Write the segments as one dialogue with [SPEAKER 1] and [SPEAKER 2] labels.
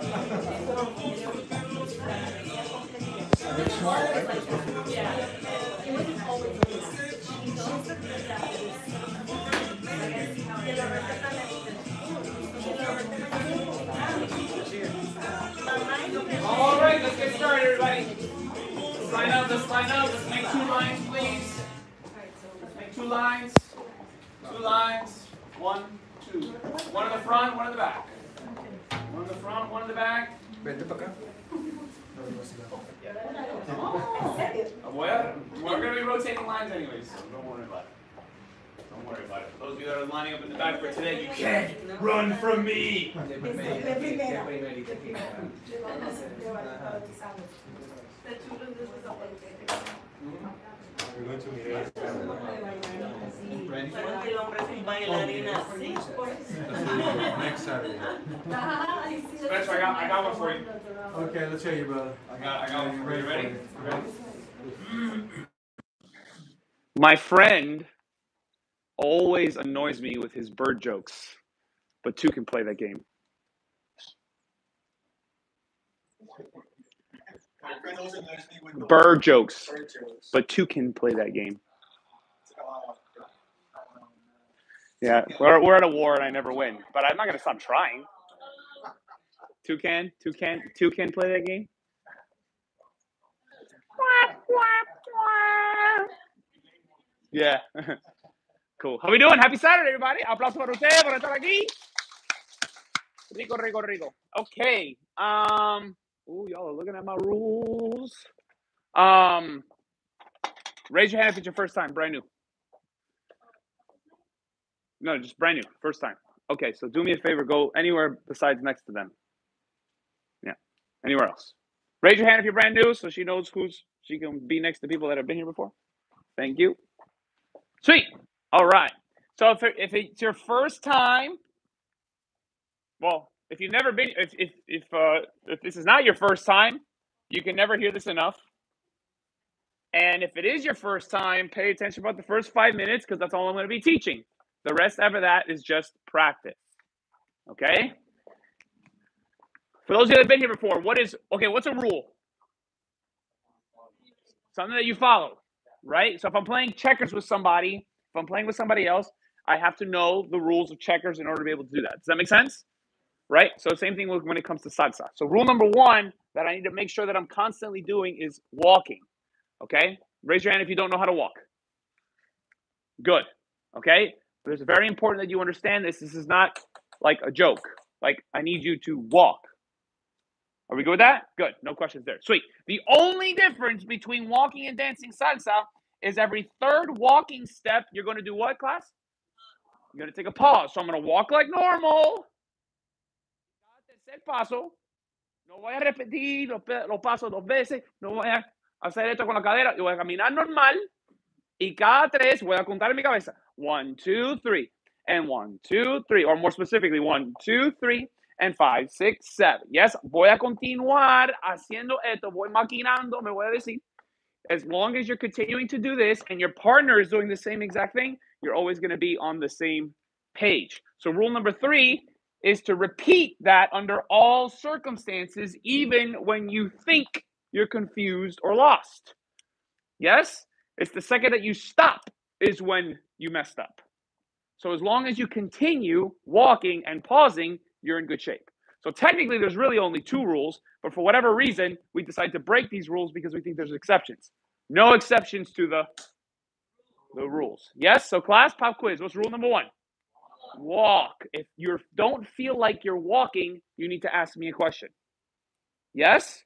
[SPEAKER 1] All right, let's get started, everybody. Let's line up, let's line up. Let's make two lines, please. Let's make two lines. Two lines. One, two. One in the front, one in the back. One in the front, one in the back.
[SPEAKER 2] Vente para acá.
[SPEAKER 1] Uh, We're, we're going to be rotating lines anyways, so don't worry about it. Don't worry about it. For Those of you that are lining up in the back for today, you can't run from me.
[SPEAKER 2] De primerita, de primerita. We're going to mirar?
[SPEAKER 3] El hombre es un bailarín así.
[SPEAKER 2] Next Saturday.
[SPEAKER 1] Spencer, I got, I got one for you.
[SPEAKER 2] Okay, let's hear you, brother.
[SPEAKER 1] I got, I got one for you. Ready? Ready? My friend always annoys me with his bird jokes, but two can play that game. Bird jokes, but two can play that game. Yeah, we're, we're at a war and I never win, but I'm not gonna stop trying. Two can, two can, two can play that game. Yeah. cool. How we doing? Happy Saturday, everybody. Aplauso para ustedes por estar aquí. Rico, rico, rico. Okay. Um. Ooh, y'all are looking at my rules. Um. Raise your hand if it's your first time, brand new. No, just brand new, first time. Okay, so do me a favor, go anywhere besides next to them. Yeah, anywhere else. Raise your hand if you're brand new, so she knows who's she can be next to people that have been here before. Thank you. Sweet. All right. So if it, if it's your first time, well, if you've never been, if if if uh, if this is not your first time, you can never hear this enough. And if it is your first time, pay attention about the first five minutes because that's all I'm going to be teaching. The rest after that is just practice. Okay? For those of you that have been here before, what is, okay, what's a rule? Something that you follow, right? So if I'm playing checkers with somebody, if I'm playing with somebody else, I have to know the rules of checkers in order to be able to do that. Does that make sense? Right? So same thing with when it comes to salsa. So rule number one that I need to make sure that I'm constantly doing is walking. Okay? Raise your hand if you don't know how to walk. Good. Okay? But it's very important that you understand this. This is not like a joke. Like, I need you to walk. Are we good with that? Good. No questions there. Sweet. The only difference between walking and dancing salsa is every third walking step, you're going to do what, class? You're going to take a pause. So I'm going to walk like normal. Tercer paso. No voy a repetir los, los pasos dos veces. No voy a hacer esto con la cadera. Yo voy a caminar normal. Y cada tres voy a contar en mi cabeza. One, two, three. And one, two, three. Or more specifically, one, two, three, and five, six, seven. Yes, voy a continuar haciendo esto. Voy maquinando, me voy a decir. As long as you're continuing to do this and your partner is doing the same exact thing, you're always going to be on the same page. So, rule number three is to repeat that under all circumstances, even when you think you're confused or lost. Yes? It's the second that you stop is when you messed up. So as long as you continue walking and pausing, you're in good shape. So technically, there's really only two rules, but for whatever reason, we decide to break these rules because we think there's exceptions. No exceptions to the the rules. Yes. So class pop quiz. What's rule number one? Walk. If you don't feel like you're walking, you need to ask me a question. Yes.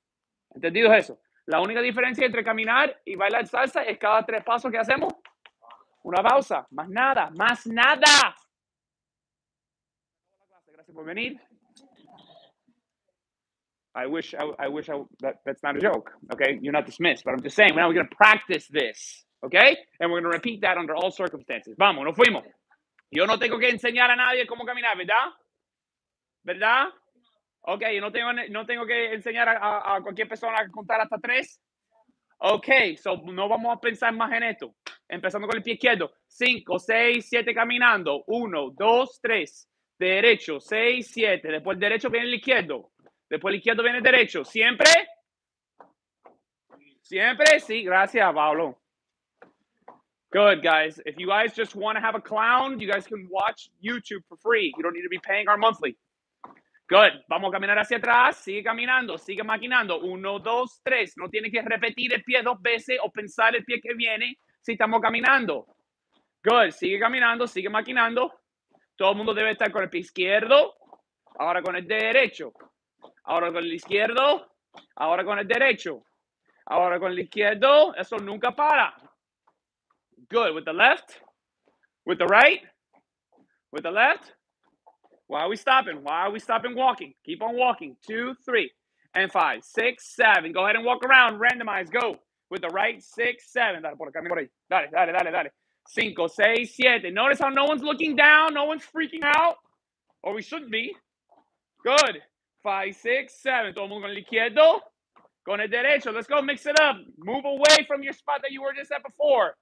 [SPEAKER 1] ¿Entendido eso? La única diferencia entre caminar y bailar salsa es cada tres pasos que hacemos. Una pausa. Más nada. Más nada. Gracias por venir. I wish I, I wish I that, that's not a joke. Okay, you're not dismissed, but I'm just saying now we're gonna practice this. Okay, and we're gonna repeat that under all circumstances. Vamos, nos fuimos. Yo no tengo que enseñar a nadie cómo caminar, ¿verdad? ¿Verdad? Ok, yo no tengo, no tengo que enseñar a, a- cualquier persona a contar hasta tres. Ok, so no vamos a pensar más en esto. Empezando con el pie izquierdo. Cinco, seis, siete caminando. Uno, dos, tres. Derecho, seis, siete. Después el derecho viene el izquierdo. Después el izquierdo viene derecho. Siempre. Siempre. Sí, gracias, Pablo. Good, guys. If you guys just want to have a clown, you guys can watch YouTube for free. You don't need to be paying our monthly. Good. Vamos a caminar hacia atrás. Sigue caminando. Sigue maquinando. Uno, dos, tres. No tiene que repetir el pie dos veces o pensar el pie que viene si estamos caminando. Good. Sigue caminando. Sigue maquinando. Todo el mundo debe estar con el pie izquierdo. Ahora con el derecho. Ahora con el izquierdo. Ahora con el derecho. Ahora con el izquierdo. Eso nunca para. Good. With the left. With the right. With the left. Why are we stopping? Why are we stopping walking? Keep on walking. Two, three, and five, six, seven. Go ahead and walk around. Randomize. Go. With the right, six, seven. Dale por acá. Dale, dale, dale, dale. Cinco, seis, siete. Notice how no one's looking down. No one's freaking out. Or we shouldn't be. Good. Five, six, seven. Todo el mundo con el izquierdo. Con el derecho. Let's go. Mix it up. Move away from your spot that you were just at before.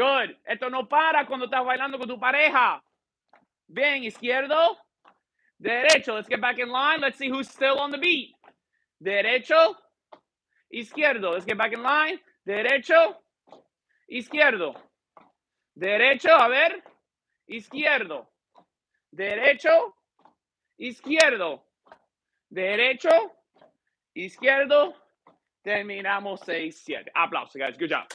[SPEAKER 1] Good. Esto no para cuando estás bailando con tu pareja. Bien, izquierdo. Derecho. Let's get back in line. Let's see who's still on the beat. Derecho. Izquierdo. Let's get back in line. Derecho. Izquierdo. Derecho. A ver. Izquierdo. Derecho. Izquierdo. Derecho. Izquierdo. Terminamos 6, 7. Aplausos, guys. Good job.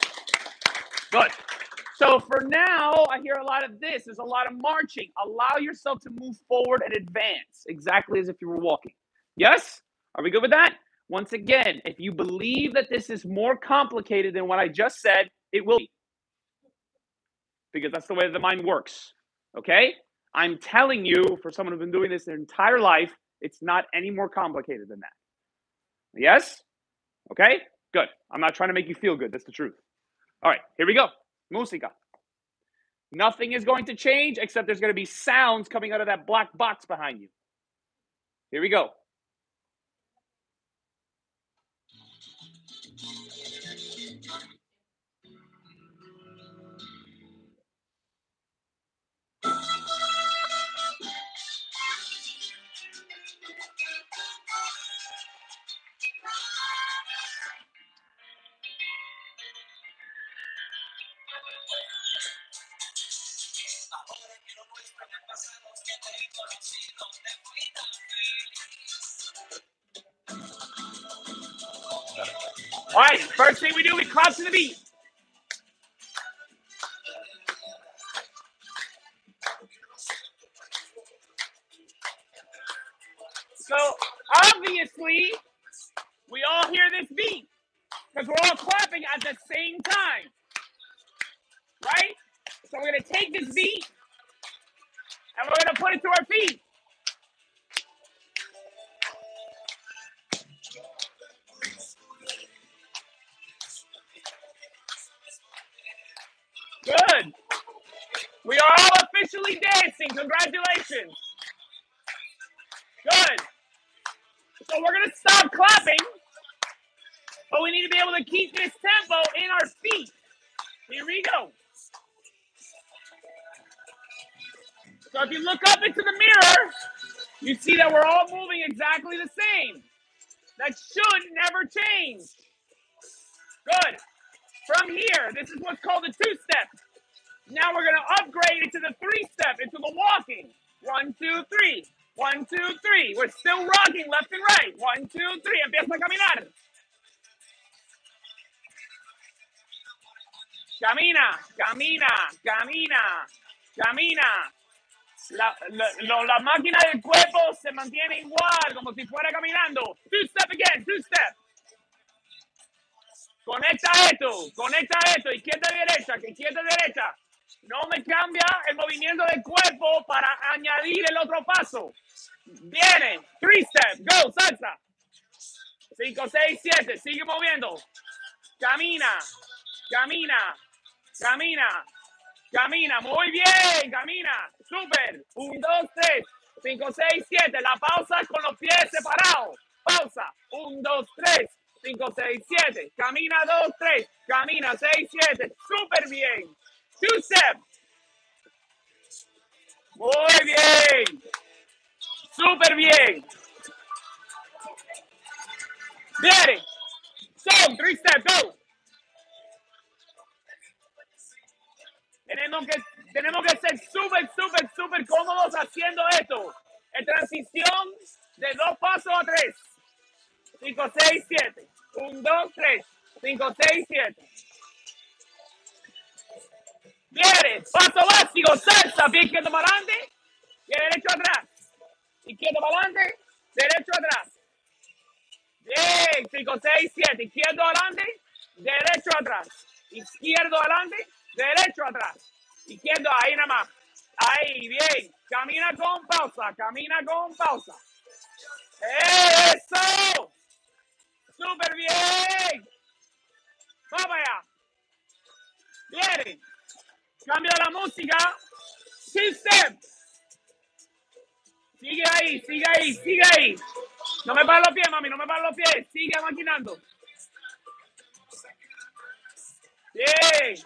[SPEAKER 1] Good. So for now, I hear a lot of this. There's a lot of marching. Allow yourself to move forward and advance exactly as if you were walking. Yes? Are we good with that? Once again, if you believe that this is more complicated than what I just said, it will be. Because that's the way the mind works. Okay? I'm telling you, for someone who's been doing this their entire life, it's not any more complicated than that. Yes? Okay? Good. I'm not trying to make you feel good. That's the truth. All right, here we go. Música. Nothing is going to change except there's going to be sounds coming out of that black box behind you. Here we go. All right, first thing we do, we clap to the beat. We are all officially dancing. Congratulations. Good. So we're gonna stop clapping, but we need to be able to keep this tempo in our feet. Here we go. So if you look up into the mirror, you see that we're all moving exactly the same. That should never change. Good. From here, this is what's called a two-step. Now we're gonna upgrade it to the three-step, into the walking. One, two, three. One, two, three. We're still rocking left and right. One, two, three. Empieza a caminar. Camina, camina, camina, camina. La, la, la máquina del cuerpo se mantiene igual, como si fuera caminando. Two step again, two step. Conecta esto, conecta esto, izquierda derecha, izquierda derecha. No me cambia el movimiento del cuerpo para añadir el otro paso. Viene, three step, go, salsa. Cinco, seis, siete, sigue moviendo. Camina, camina, camina, camina, muy bien, camina, súper. Un, dos, tres, cinco, seis, siete. La pausa con los pies separados. Pausa. Un, dos, tres, cinco, seis, siete. Camina, dos, tres. Camina, seis, siete. Súper bien. Step. Muy bien. Súper bien. Viene. Son, three step, go. Tenemos que, tenemos que ser súper, súper, súper cómodos haciendo esto. En transición de dos pasos a tres. Cinco, seis, siete. Un, dos, tres. Cinco, seis, siete. Viene. Paso básico. Salsa. Pie izquierdo para adelante. Pie derecho atrás. Izquierdo para adelante. Derecho atrás. Bien. Cinco, seis, siete. Izquierdo adelante. Derecho atrás. Izquierdo adelante. Derecho atrás. Izquierdo. Ahí nada más. Ahí. Bien. Camina con pausa. Camina con pausa. ¡Eso! ¡Súper bien! ¡Vamos allá! Viene. Cambio la música. System. Sigue ahí, sigue ahí, sigue ahí. No me pares los pies, mami, no me pares los pies. Sigue maquinando. Bien.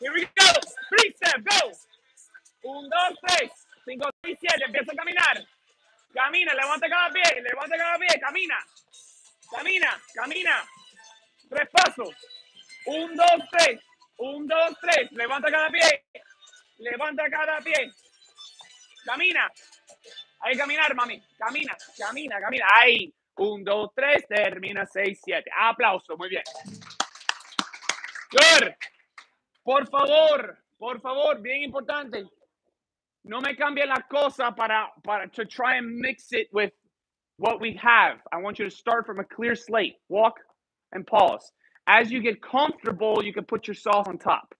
[SPEAKER 1] Here we go. Three step, go. Un, dos, tres. Cinco, seis, siete. Empieza a caminar. Camina, levanta cada pie, levanta cada pie, camina. Camina, camina. Tres pasos. Un, dos, tres. Un, dos, tres. Levanta cada pie. Levanta cada pie. Camina. Ahí caminar, mami. Camina, camina, camina. Ahí. Un, dos, tres. Termina seis, siete. Aplauso. Muy bien. Good. Por favor, por favor, bien importante. No me cambie la cosa para, para to try and mix it with what we have. I want you to start from a clear slate. Walk and pause. As you get comfortable, you can put yourself on top.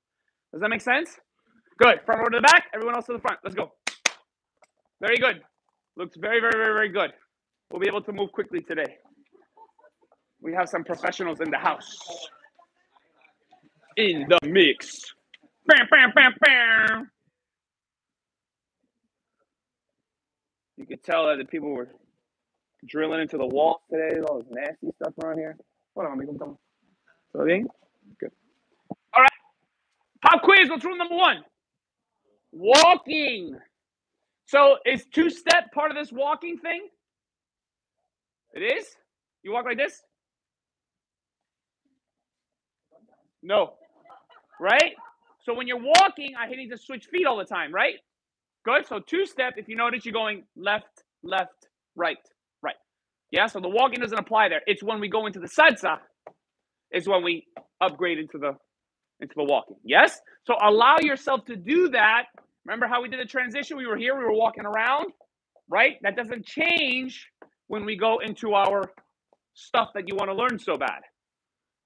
[SPEAKER 1] Does that make sense? Good. Front row to the back. Everyone else to the front. Let's go. Very good. Looks very, very, very, very good. We'll be able to move quickly today. We have some professionals in the house. In the mix. Bam, bam, bam, bam. You could tell that the people were drilling into the wall today. All this nasty stuff around here. Hold on, amigo. Come on. ¿Todo bien? Good. All right. Pop quiz. What's rule number one? Walking. So is two step part of this walking thing? It is? You walk like this? No. Right? So when you're walking, I need to switch feet all the time, right? Good. So two step, if you notice, you're going left, left, right, right. Yeah. So the walking doesn't apply there. It's when we go into the salsa, is when we upgrade into the into the walking. Yes. So allow yourself to do that. Remember how we did the transition? We were here, we were walking around, right? That doesn't change when we go into our stuff that you want to learn so bad.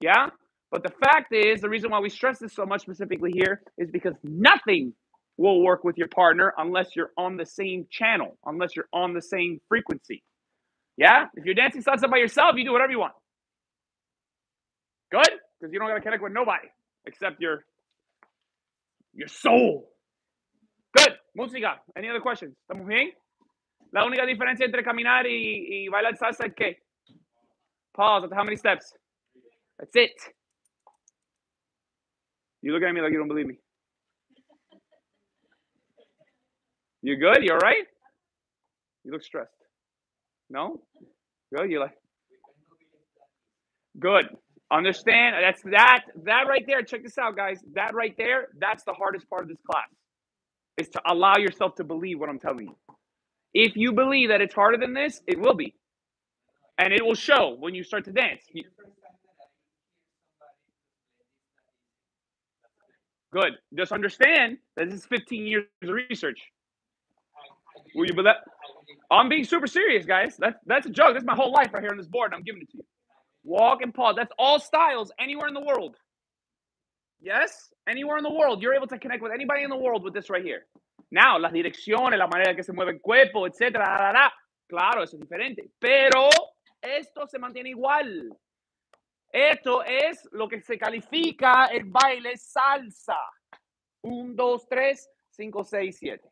[SPEAKER 1] Yeah. But the fact is, the reason why we stress this so much specifically here is because nothing will work with your partner unless you're on the same channel, unless you're on the same frequency. Yeah? If you're dancing salsa by yourself, you do whatever you want. Good? Because you don't got to connect with nobody except your your soul. Good. Música. Any other questions? ¿Estamos bien? La única diferencia entre caminar y, y bailar salsa es qué? Pause. How many steps? That's it. You look at me like you don't believe me. You good? You all right? You look stressed. No? Good. You like good. Understand? That's that that right there. Check this out, guys. That right there, that's the hardest part of this class. Is to allow yourself to believe what I'm telling you. If you believe that it's harder than this, it will be. And it will show when you start to dance. Good. Just understand that this is 15 years of research. Will you believe? I'm being super serious, guys. That's that's a joke. That's my whole life right here on this board. I'm giving it to you. Walk and pause. That's all styles anywhere in the world. Yes, anywhere in the world, you're able to connect with anybody in the world with this right here. Now, las direcciones, la manera que se mueve el cuerpo, etcétera, la, la, la. Claro, eso es diferente. Pero esto se mantiene igual. Esto es lo que se califica el baile salsa. Un, dos, tres, cinco, seis, siete.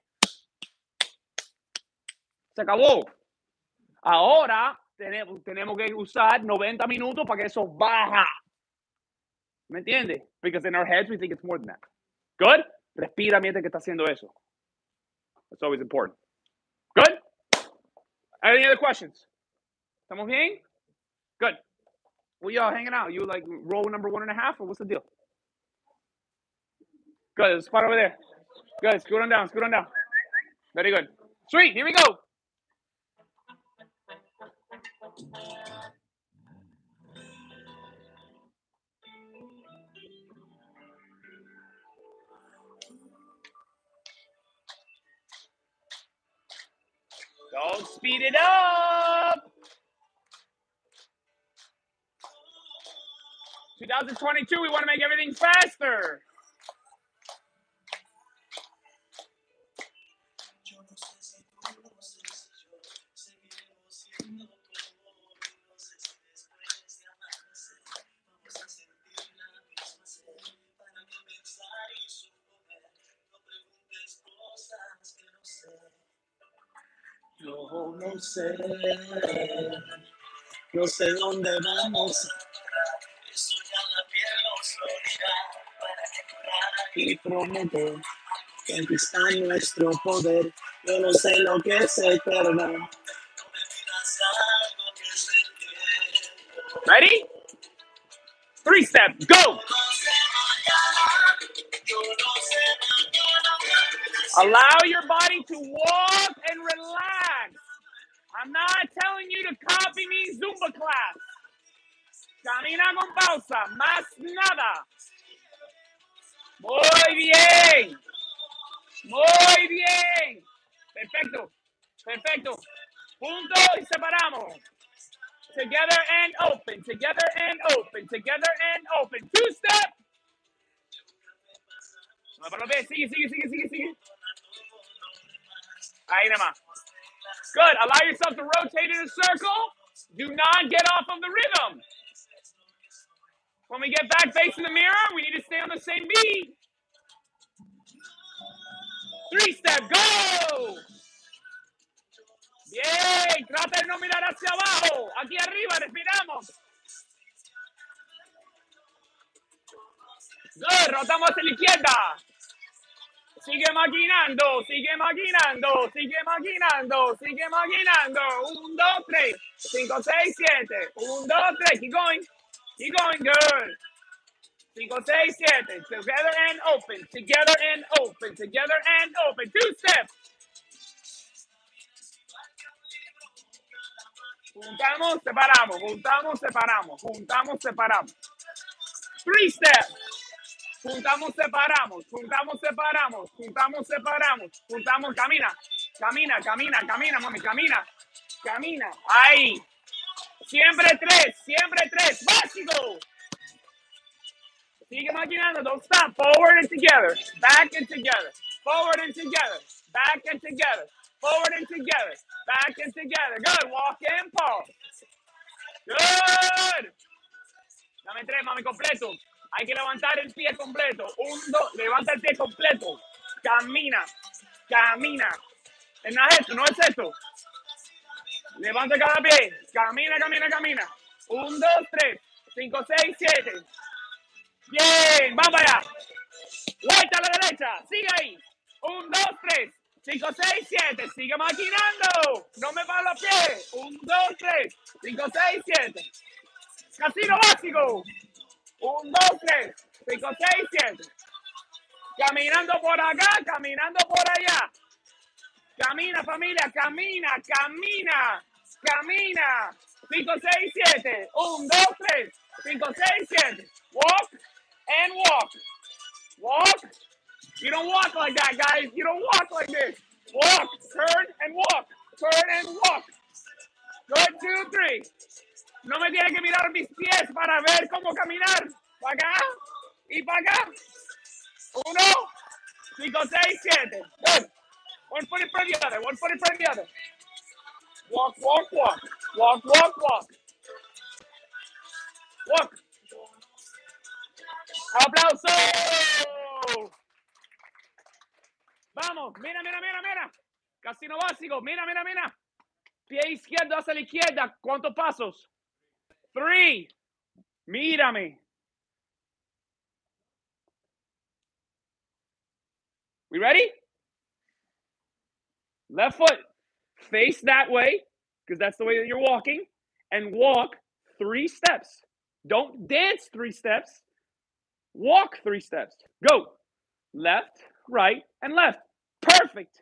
[SPEAKER 1] Se acabó. Ahora tenemos, tenemos que usar 90 minutos para que eso baja. ¿Me entiendes? Because in our heads we think it's more than that. Good? Respira mientras que está haciendo eso. That's always important. Good? Any other questions? ¿Estamos bien? Good. Well, y'all hanging out. You like roll number one and a half, or what's the deal? Good. There's a spot over there. Good. Scoot on down. Scoot on down. Very good. Sweet. Here we go. Don't speed it up. 2022, we want to make everything faster.
[SPEAKER 3] Yo no sé, no sé dónde vamos. Eso ya la piel nos lo dirá. Para que corra y promete que aquí está nuestro poder. Yo no sé lo que es eterno. No me digas algo que es el tiempo.
[SPEAKER 1] Ready? Three step. Go.
[SPEAKER 3] Yo no sé mañana, yo no sé mañana.
[SPEAKER 1] Allow your body to walk and relax. I'm not telling you to copy me Zumba class. Camina con pausa. Más nada. Muy bien. Muy bien. Perfecto. Perfecto. Punto y separamos. Together and open. Together and open. Together and open. Two step. No, pies. Sigue, sigue, sigue, sigue, sigue. Ahí nada más. Good. Allow yourself to rotate in a circle. Do not get off of the rhythm. When we get back facing the mirror, we need to stay on the same beat. Three step, go. Bien, trata de no mirar hacia abajo. Aquí arriba, respiramos. Good, rotamos hacia la izquierda. Sigue maquinando, sigue maquinando, sigue maquinando, sigue maquinando. Un, dos, tres, cinco, seis, siete. Un, dos, tres. Keep going. Keep going. Good. Cinco, seis, siete. Together and open. Together and open. Together and open. Two steps. Juntamos, separamos. Juntamos, separamos. Juntamos, separamos. Three steps. Juntamos, separamos, juntamos, separamos, juntamos, separamos, juntamos, camina, camina, camina, camina, mami, camina, camina, ahí. Siempre tres, siempre tres, básico. Sigue maquinando, don't stop, forward and together, back and together, forward and together, back and together, forward and together, back and together. Good, walk and pause. Good. Dame tres, mami, completo. Hay que levantar el pie completo. Un, dos, levanta el pie completo. Camina, camina. Es esto, no es esto. Levanta cada pie. Camina, camina, camina. Un, dos, tres, cinco, seis, siete. Bien, vamos allá. Vuelta a la derecha. Sigue ahí. Un, dos, tres, cinco, seis, siete. Sigue maquinando. No me van los pies. Un, dos, tres, cinco, seis, siete. Casino básico. Un, dos, tres, cinco, seis, siete. Caminando por acá, caminando por allá. Camina, familia, camina, camina, camina. Cinco, seis, siete. Un, dos, tres, cinco, seis, siete. Walk and walk. Walk. You don't walk like that, guys. You don't walk like this. Walk, turn and walk. Turn and walk. Good, two, three. No me tiene que mirar mis pies para ver cómo caminar. Para acá y para acá. Uno, cinco, seis, siete. One foot in front of the other. One foot in front of the other. Walk, walk, walk. Walk, walk, walk. Walk. ¡Aplauso! Vamos, mira, mira, mira, mira. Casino básico, mira, mira, mira. Pie izquierdo hacia la izquierda. ¿Cuántos pasos? Three. Mírame. We ready? Left foot face that way, because that's the way that you're walking, and walk three steps. Don't dance three steps. Walk three steps. Go. Left, right, and left. Perfect.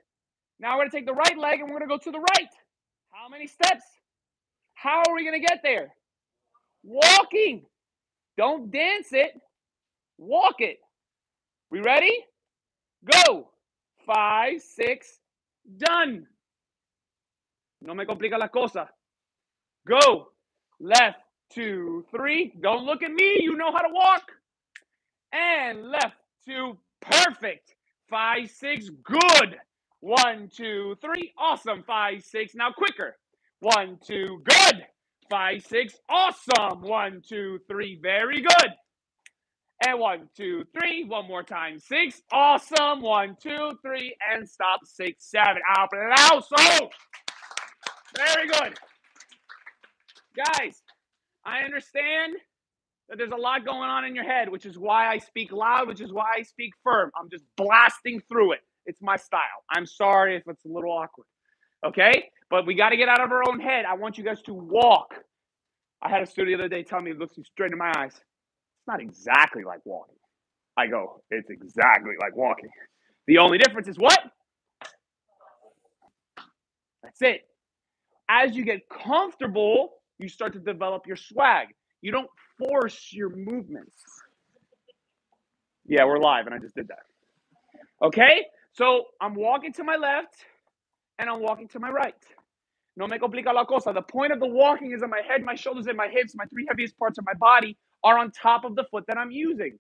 [SPEAKER 1] Now we're to take the right leg and we're to go to the right. How many steps? How are we to get there? Walking. Don't dance it. Walk it. We ready? Go. Five, six, done. No me complica la cosa. Go. Left, two, three. Don't look at me. You know how to walk. And left, two. Perfect. Five, six. Good. One, two, three. Awesome. Five, six. Now quicker. One, two. Good. Five, six. Awesome. One, two, three. Very good. And one, two, three. One more time. Six. Awesome. One, two, three. And stop. Six, seven. Aplauso. Very good. Guys, I understand that there's a lot going on in your head, which is why I speak loud, which is why I speak firm. I'm just blasting through it. It's my style. I'm sorry if it's a little awkward. Okay? But we got to get out of our own head. I want you guys to walk. I had a student the other day tell me, looking straight in my eyes, it's not exactly like walking. I go, it's exactly like walking. The only difference is what? That's it. As you get comfortable, you start to develop your swag. You don't force your movements. Yeah, we're live, and I just did that. Okay? So I'm walking to my left and I'm walking to my right. No me complica la cosa. The point of the walking is that my head, my shoulders, and my hips, my three heaviest parts of my body, are on top of the foot that I'm using.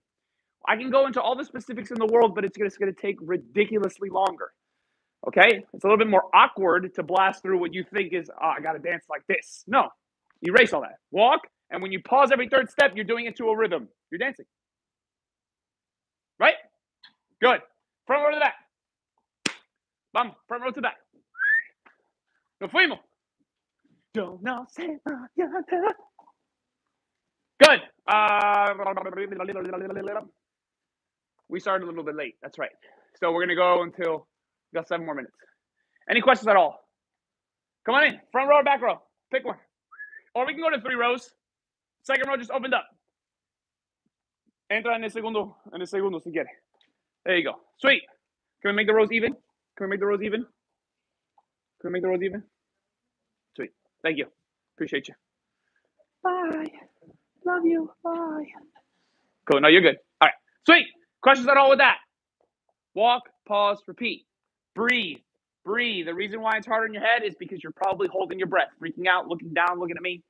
[SPEAKER 1] I can go into all the specifics in the world, but it's going to take ridiculously longer. Okay? It's a little bit more awkward to blast through what you think is, oh, I got to dance like this. No, erase all that. Walk, and when you pause every third step, you're doing it to a rhythm. You're dancing. Right? Good. Front row to back. Vamos, front row to back. Nos fuimos. Don't know, say Good. Uh, we started a little bit late. That's right. So we're going to go until we got seven more minutes. Any questions at all? Come on in. Front row or back row? Pick one. Or we can go to three rows. Second row just opened up. Entra en el segundo, en el segundo si quiere. There you go. Sweet. Can we make the rows even? Can we make the rows even? Can we make the rows even? Sweet. Thank you. Appreciate you. Bye. Love you. Bye. Cool. No, you're good. All right. Sweet. Questions at all with that? Walk, pause, repeat. Breathe. Breathe. The reason why it's harder in your head is because you're probably holding your breath, freaking out, looking down, looking at me.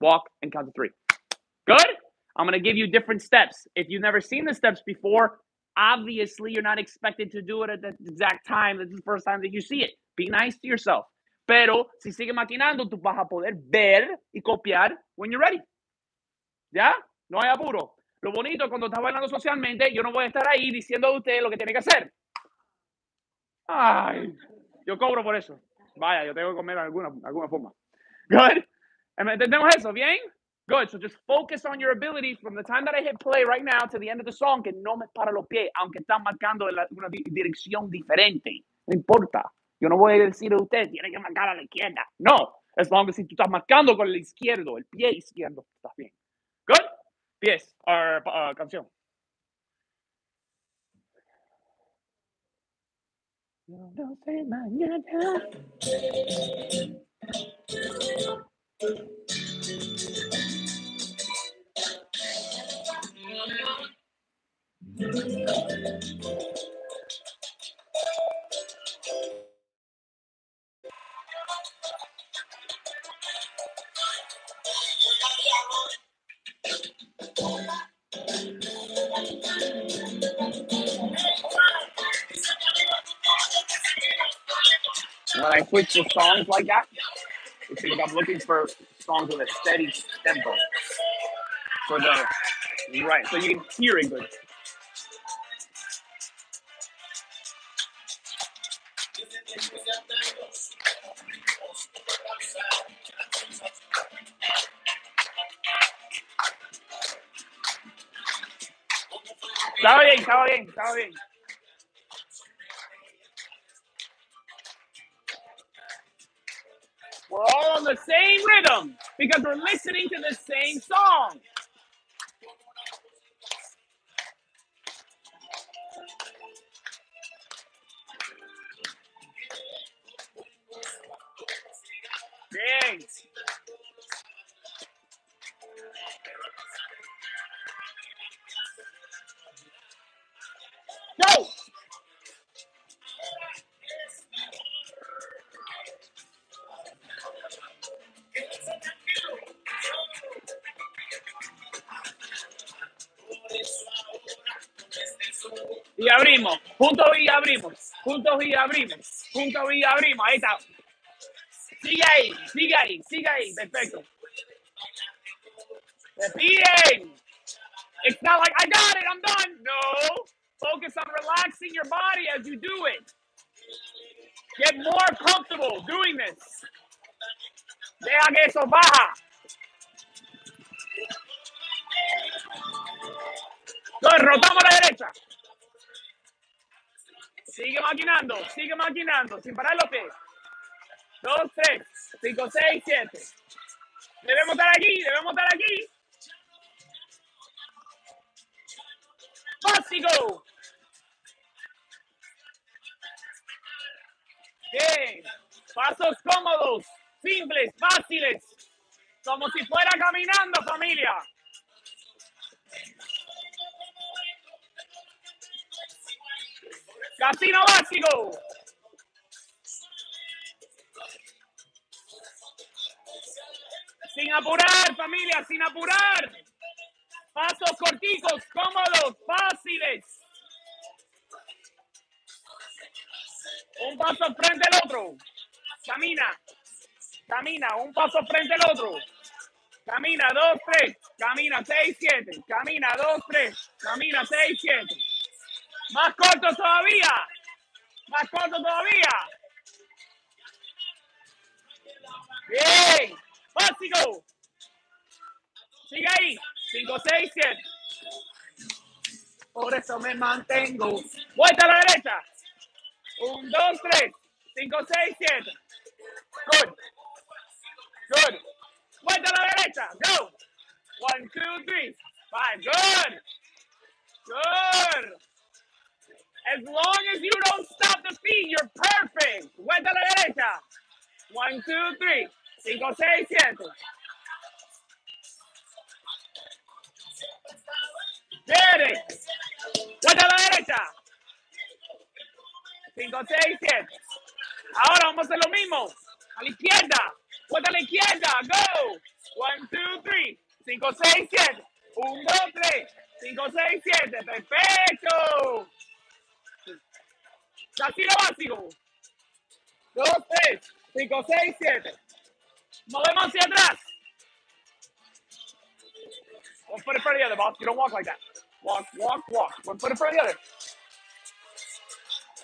[SPEAKER 1] Walk and count to three. Good? I'm going to give you different steps. If you've never seen the steps before, obviously you're not expected to do it at the exact time. This is the first time that you see it. Be nice to yourself. Pero si sigues maquinando, tú vas a poder ver y copiar when you're ready. ¿Ya? No hay apuro. Lo bonito cuando estás bailando socialmente, yo no voy a estar ahí diciendo a usted lo que tiene que hacer. Ay, yo cobro por eso. Vaya, yo tengo que comer alguna, alguna forma. Good? ¿Entendemos eso? ¿Bien? Good. So just focus on your ability from the time that I hit play right now to the end of the song, que no me para los pies, aunque están marcando una di dirección diferente. No importa. Yo no voy a decir a usted, tiene que marcar a la izquierda. No. As long as si tú estás marcando con el izquierdo, el pie izquierdo, estás bien. Good? Pies, or, uh, canción. No, no sé mañana. Switch to songs like that, because I'm looking for songs with a steady tempo. For the right, so you can hear it good. Estaba bien, estaba bien, estaba bien. We're all on the same rhythm. because we're listening to the same song. Juntos y abrimos, juntos y abrimos. Ahí está. Sigue ahí, sigue ahí, sigue ahí. Perfecto. Piden. It's not like I got it, I'm done. No. Focus on relaxing your body as you do it. Get more comfortable doing this. Deja que eso baja. Entonces, rotamos a la derecha. Sigue maquinando, sigue maquinando, sin parar los pies. Dos, tres, cinco, seis, siete. Debemos estar aquí, debemos estar aquí. Básico. Bien. Pasos cómodos, simples, fáciles. Como si fuera caminando, familia. Casino básico. Sin apurar, familia, sin apurar. Pasos corticos, cómodos, fáciles. Un paso frente al otro. Camina. Camina. Un paso frente al otro. Camina, dos, tres. Camina, seis, siete. Camina, dos, tres. Camina, seis, siete. Más corto todavía. Más corto todavía. Bien. Básico. Sigue ahí. 5, 6, 7. Por eso me mantengo. Vuelta a la derecha. 1, 2, 3. 5, 6, 7. Good. Good. Vuelta a la derecha. Go. 1, 2, 3. 5. Good. Good. As long as you don't stop the feet, you're perfect. Vuelta a la derecha. 1, 2, 3. 5, 6, 7. Get it. Vuelta a la derecha. 5, 6, 7. Ahora vamos a hacer lo mismo. A la izquierda. Vuelta a la izquierda. Go. 1, 2, 3. 5, 6, 7. 1, 2, 3. 5, 6, 7. Perfecto. Casino básico. 2, 3. 5, 6, 7. Movemos hacia atrás. One foot in front of the other, boss. You don't walk like that. Walk, walk, walk. One foot in front of the other.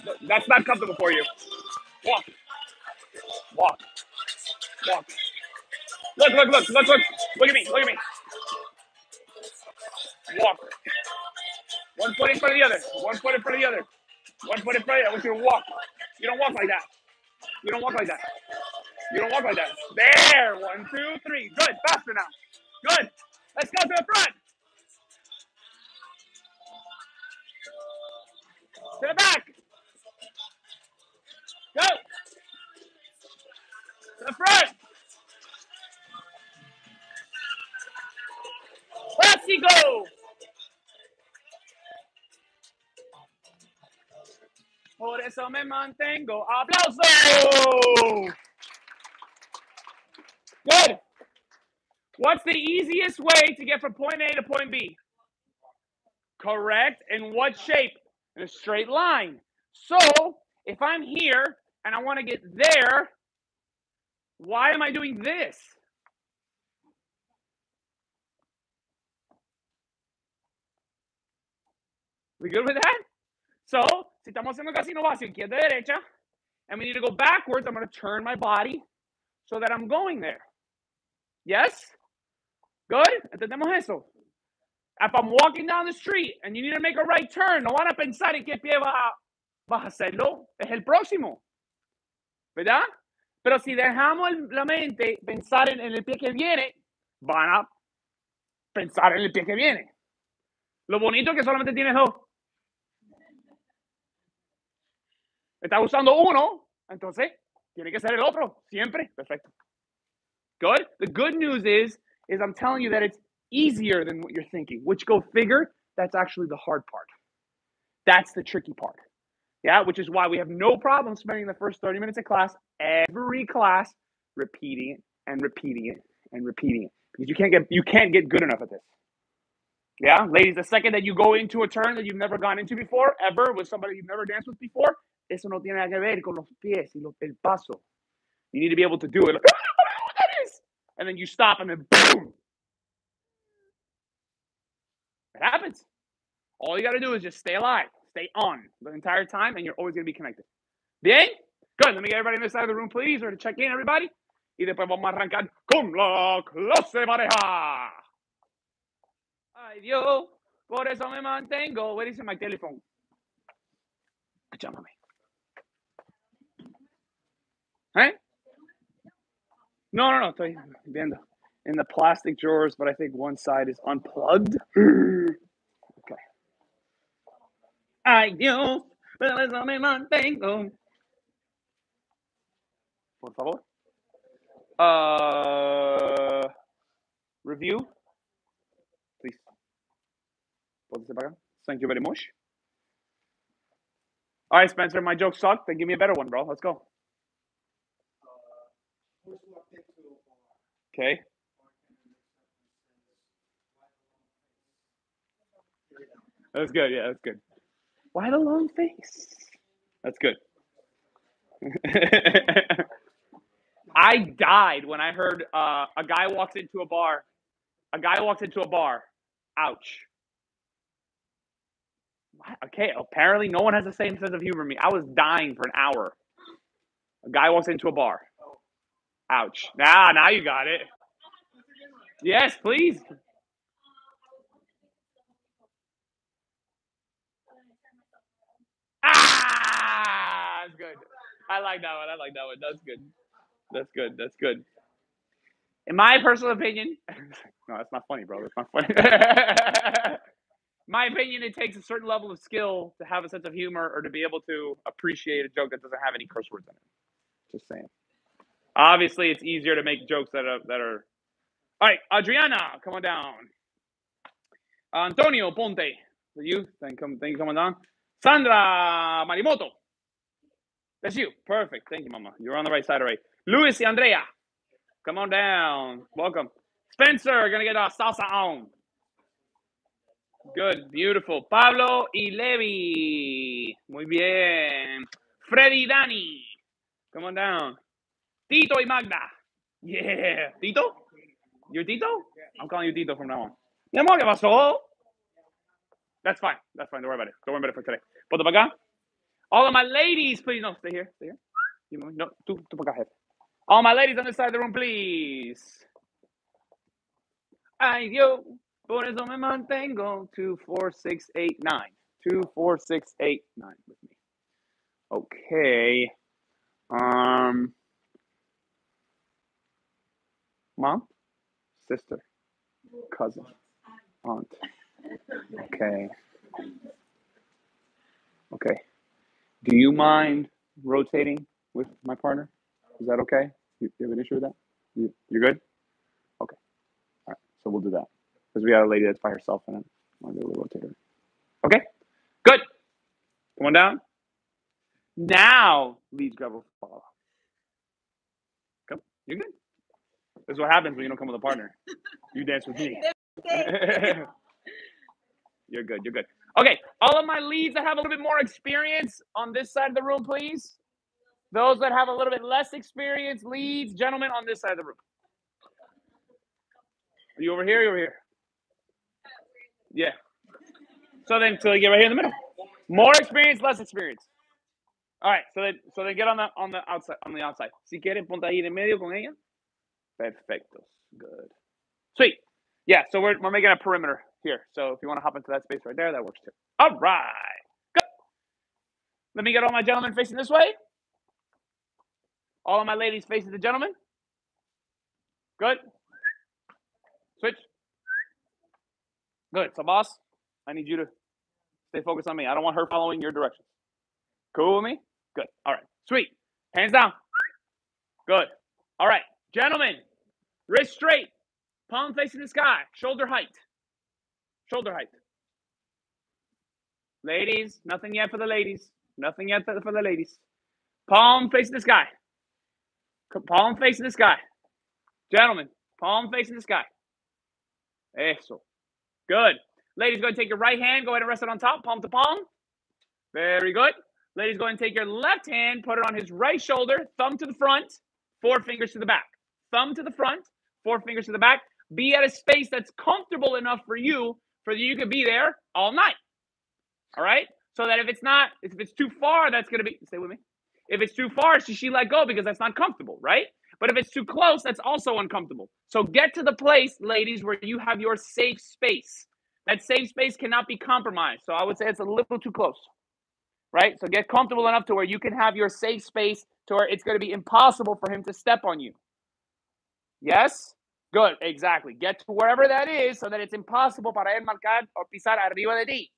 [SPEAKER 1] Th- That's not comfortable for you. Walk. Walk. Walk. Look, look, look, look, look. Look at me, look at me. Walk. One foot in front of the other. One foot in front of the other. One foot in front. I want you to walk. You don't walk like that. You don't walk like that. You don't walk like that. There. One, two, three. Good. Faster now. Good. Let's go to the front. To the back. Go. To the front. Básico. Por eso me mantengo. ¡Aplauso! Good. What's the easiest way to get from point A to point B? Correct. In what shape? In a straight line. So, if I'm here and I want to get there, why am I doing this? We good with that? So, si estamos haciendo casino básico, izquierda derecha, and we need to go backwards, I'm going to turn my body so that I'm going there. Yes? Good? ¿Entendemos eso? If I'm walking down the street and you need to make a right turn, no van a pensar en qué pie vas a, hacerlo. Es el próximo. ¿Verdad? Pero si dejamos la mente pensar en, en el pie que viene, van a pensar en el pie que viene. Lo bonito es que solamente tienes dos. Estás usando uno, entonces tiene que ser el otro, siempre. Perfecto. Good. The good news is, is I'm telling you that it's easier than what you're thinking. Which go figure, that's actually the hard part. That's the tricky part. Yeah, which is why we have no problem spending the first 30 minutes of class, every class, repeating it and repeating it and repeating it. Because you can't get you can't get good enough at this. Yeah, ladies, the second that you go into a turn that you've never gone into before, ever, with somebody you've never danced with before, eso no tiene nada que ver con los pies y lo- el paso. You need to be able to do it. Like, I don't know what that is. And then you stop and then boom. It happens. All you got to do is just stay alive, stay on the entire time, and you're always going to be connected. Bien? Good. Let me get everybody on this side of the room, please, or to check in, everybody. Y después vamos a arrancar con la clase pareja. Ay, Dios, por eso me mantengo. Where is my telephone? Llámame. ¿Eh? No, no, no, estoy viendo. In the plastic drawers, but I think one side is unplugged. okay. Ay, Dios, por eso me mantengo. Por favor. Uh, review, please. Thank you very much. All right, Spencer, my joke sucked. Then give me a better one, bro. Let's go. Okay. That's good. Yeah, that's good. Why the long face? That's good. I died when I heard uh, a guy walks into a bar. A guy walks into a bar. Ouch. Okay, apparently no one has the same sense of humor as me. I was dying for an hour. A guy walks into a bar. Ouch. Nah, now you got it. Yes, please. Ah, that's good. I like that one. I like that one. That's good. That's good. That's good. In my personal opinion, no, that's not funny, bro. That's not funny. my opinion, it takes a certain level of skill to have a sense of humor or to be able to appreciate a joke that doesn't have any curse words in it. Just saying. Obviously, it's easier to make jokes that are that are. All right, Adriana, come on down. Antonio Ponte, the you. Thank come. Thank you, coming down. Sandra Marimoto. That's you. Perfect. Thank you, Mama. You're on the right side already. Luis y Andrea. Come on down. Welcome. Spencer, gonna get a salsa on. Good, beautiful. Pablo y Levi. Muy bien. Freddy Dani. Come on down. Tito y Magda. Yeah. Tito? You're Tito? I'm calling you Tito from now on. That's fine. That's fine. Don't worry about it. Don't worry about it for today. Para acá. All of my ladies, please. No, stay here. Stay here. You move. No, tú, tú para acá. All my ladies on this side of the room, please. Ay, Dios. Por eso me mantengo. Two, four, six, eight, nine. Two, four, six, eight, nine with me. Okay. Um. Mom, sister, cousin, aunt. Okay. Okay. Do you mind rotating with my partner? Is that okay? You, you have an issue with that? You, you're good? Okay. All right. So we'll do that because we got a lady that's by herself and I want to do a rotator. Okay. Good. Come on down. Now, leads grab will follow. Come. You're good. This is what happens when you don't come with a partner. You dance with me. you're good. You're good. Okay. All of my leads that have a little bit more experience on this side of the room, please. Those that have a little bit less experience, leads, gentlemen, on this side of the room. Are you over here? You over here? Yeah. So then, so they get right here in the middle. More experience, less experience. All right. So then, so then get on the on the outside on the outside. Si quieren, ponte ahí en medio con ella. Perfecto. Good. Sweet. Yeah. So we're we're making a perimeter here. So if you want to hop into that space right there, that works too. All right. Good. Let me get all my gentlemen facing this way. All of my ladies facing the gentlemen. Good. Switch. Good. So, boss, I need you to stay focused on me. I don't want her following your directions. Cool with me? Good. All right. Sweet. Hands down. Good. All right. Gentlemen, wrist straight, palm facing the sky, shoulder height. Shoulder height. Ladies, nothing yet for the ladies. Nothing yet for the ladies. Palm facing the sky. Palm facing the sky. Gentlemen, palm facing the sky. Eso. Good. Ladies, go and take your right hand. Go ahead and rest it on top, palm to palm. Very good. Ladies, go ahead and take your left hand, put it on his right shoulder, thumb to the front, four fingers to the back. Thumb to the front, four fingers to the back. Be at a space that's comfortable enough for you, for that you can be there all night. All right? So that if it's not, if it's too far, that's going to be, stay with me. If it's too far, she, she let go because that's not comfortable, right? But if it's too close, that's also uncomfortable. So get to the place, ladies, where you have your safe space. That safe space cannot be compromised. So I would say it's a little too close right? So get comfortable enough to where you can have your safe space to where it's going to be impossible for him to step on you. Yes? Good, exactly. Get to wherever that is so that it's impossible para él marcar o pisar arriba de ti.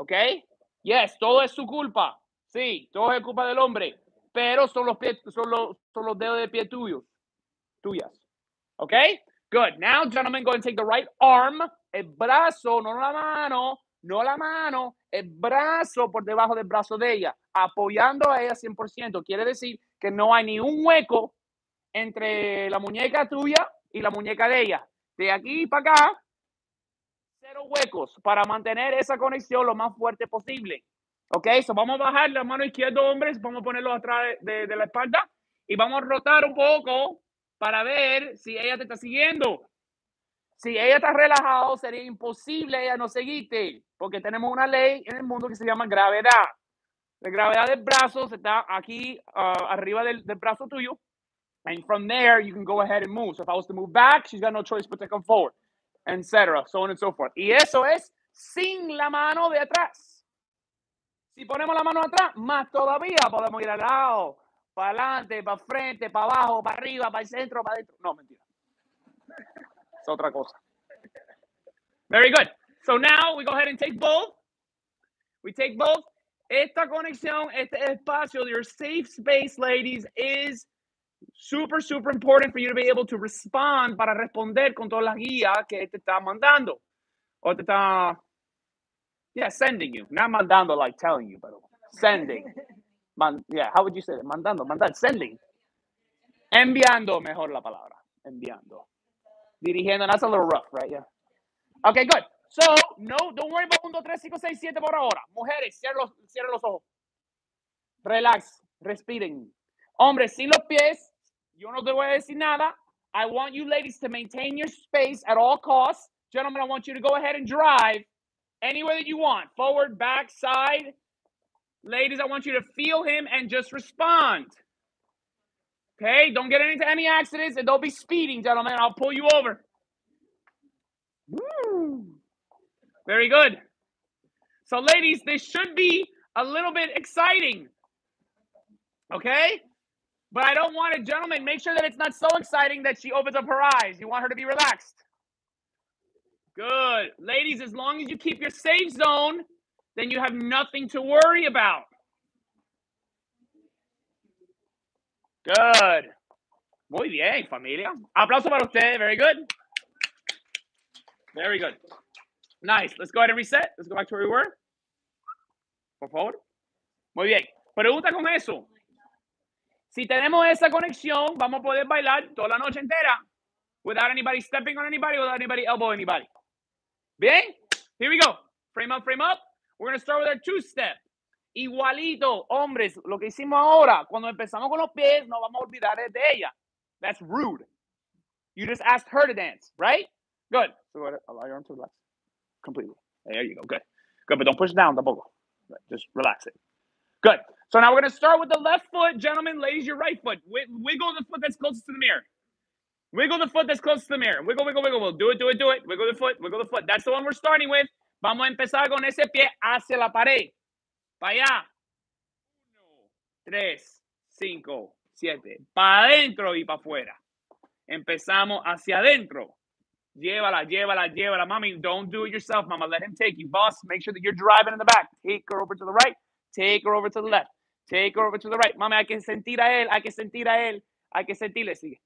[SPEAKER 1] Okay? Yes, todo es su culpa. Sí, todo es culpa del hombre. Pero son los, pies, son los, son los dedos de pie tuyos. Tuyas. Okay? Good. Now, gentlemen, go and take the right arm, el brazo, no la mano, no la mano, el brazo por debajo del brazo de ella, apoyando a ella 100%. Quiere decir que no hay ni un hueco entre la muñeca tuya y la muñeca de ella. De aquí para acá, cero huecos para mantener esa conexión lo más fuerte posible. Ok, so vamos a bajar la mano izquierda, hombres, vamos a ponerlo atrás de, la espalda y vamos a rotar un poco para ver si ella te está siguiendo. Si ella está relajado, sería imposible ella no seguirte, porque tenemos una ley en el mundo que se llama gravedad. La gravedad del brazo se está aquí uh, arriba del brazo tuyo. And from there, you can go ahead and move. So if I was to move back, she's got no choice but to come forward, etc. So on and so forth. Y eso es sin la mano de atrás. Si ponemos la mano atrás, más todavía podemos ir al lado, para adelante, para frente, para abajo, para arriba, para el centro, para adentro. No, mentira. Es otra cosa. Very good. So now we go ahead and take both. We take both. Esta conexión, este espacio, your safe space, ladies, is super, super important for you to be able to respond para responder con todas las guías que te está mandando. O te está, yeah, sending you. Not mandando like telling you, but sending. Man, yeah, how would you say that? Mandando, mandando, sending. Enviando, mejor la palabra. Enviando. Dirigiendo, that's a little rough, right? Yeah. Okay, good. So, no, don't worry about 1, 2, 3, 5, 6, 7 por ahora. Mujeres, cierren los, cierren los ojos. Relax, respiren. Hombres, sin los pies, yo no te voy a decir nada. I want you ladies to maintain your space at all costs. Gentlemen, I want you to go ahead and drive anywhere that you want. Forward, back, side. Ladies, I want you to feel him and just respond. Okay, don't get into any accidents and don't be speeding, gentlemen. I'll pull you over. Woo. Very good. So, ladies, this should be a little bit exciting. Okay? But I don't want it, gentlemen. Make sure that it's not so exciting that she opens up her eyes. You want her to be relaxed. Good. Ladies, as long as you keep your safe zone, then you have nothing to worry about. Good. Muy bien, familia. Aplauso para ustedes. Very good. Very good. Nice. Let's go ahead and reset. Let's go back to where we were. Por favor. Muy bien. Pregunta con eso. Si tenemos esa conexión, vamos a poder bailar toda la noche entera without anybody stepping on anybody, without anybody elbowing anybody. Bien? Here we go. Frame up, frame up. We're going to start with our two step. Igualito, hombres, lo que hicimos ahora, cuando empezamos con los pies, no vamos a olvidar de ella. That's rude. You just asked her to dance, right? Good. So allow your arm to relax completely. There you go. Good. Good, but don't push down tampoco. Just relax it. Good. So now we're going to start with the left foot. Gentlemen, ladies, your right foot. Wiggle the foot that's closest to the mirror. Wiggle the foot that's closest to the mirror. Wiggle, wiggle, wiggle. Do it, do it, do it. Wiggle the foot, wiggle the foot. That's the one we're starting with. Vamos a empezar con ese pie hacia la pared. Para allá. Uno, tres, cinco, siete. Para adentro y para afuera. Empezamos hacia adentro. Llévala, llévala, llévala. Mommy, don't do it yourself, mama. Let him take you. Boss, make sure that you're driving in the back. Take her over to the right. Take her over to the left. Take her over to the right. Mami, hay que sentir a él. Hay que sentir a él. Hay que sentirle. Sigue.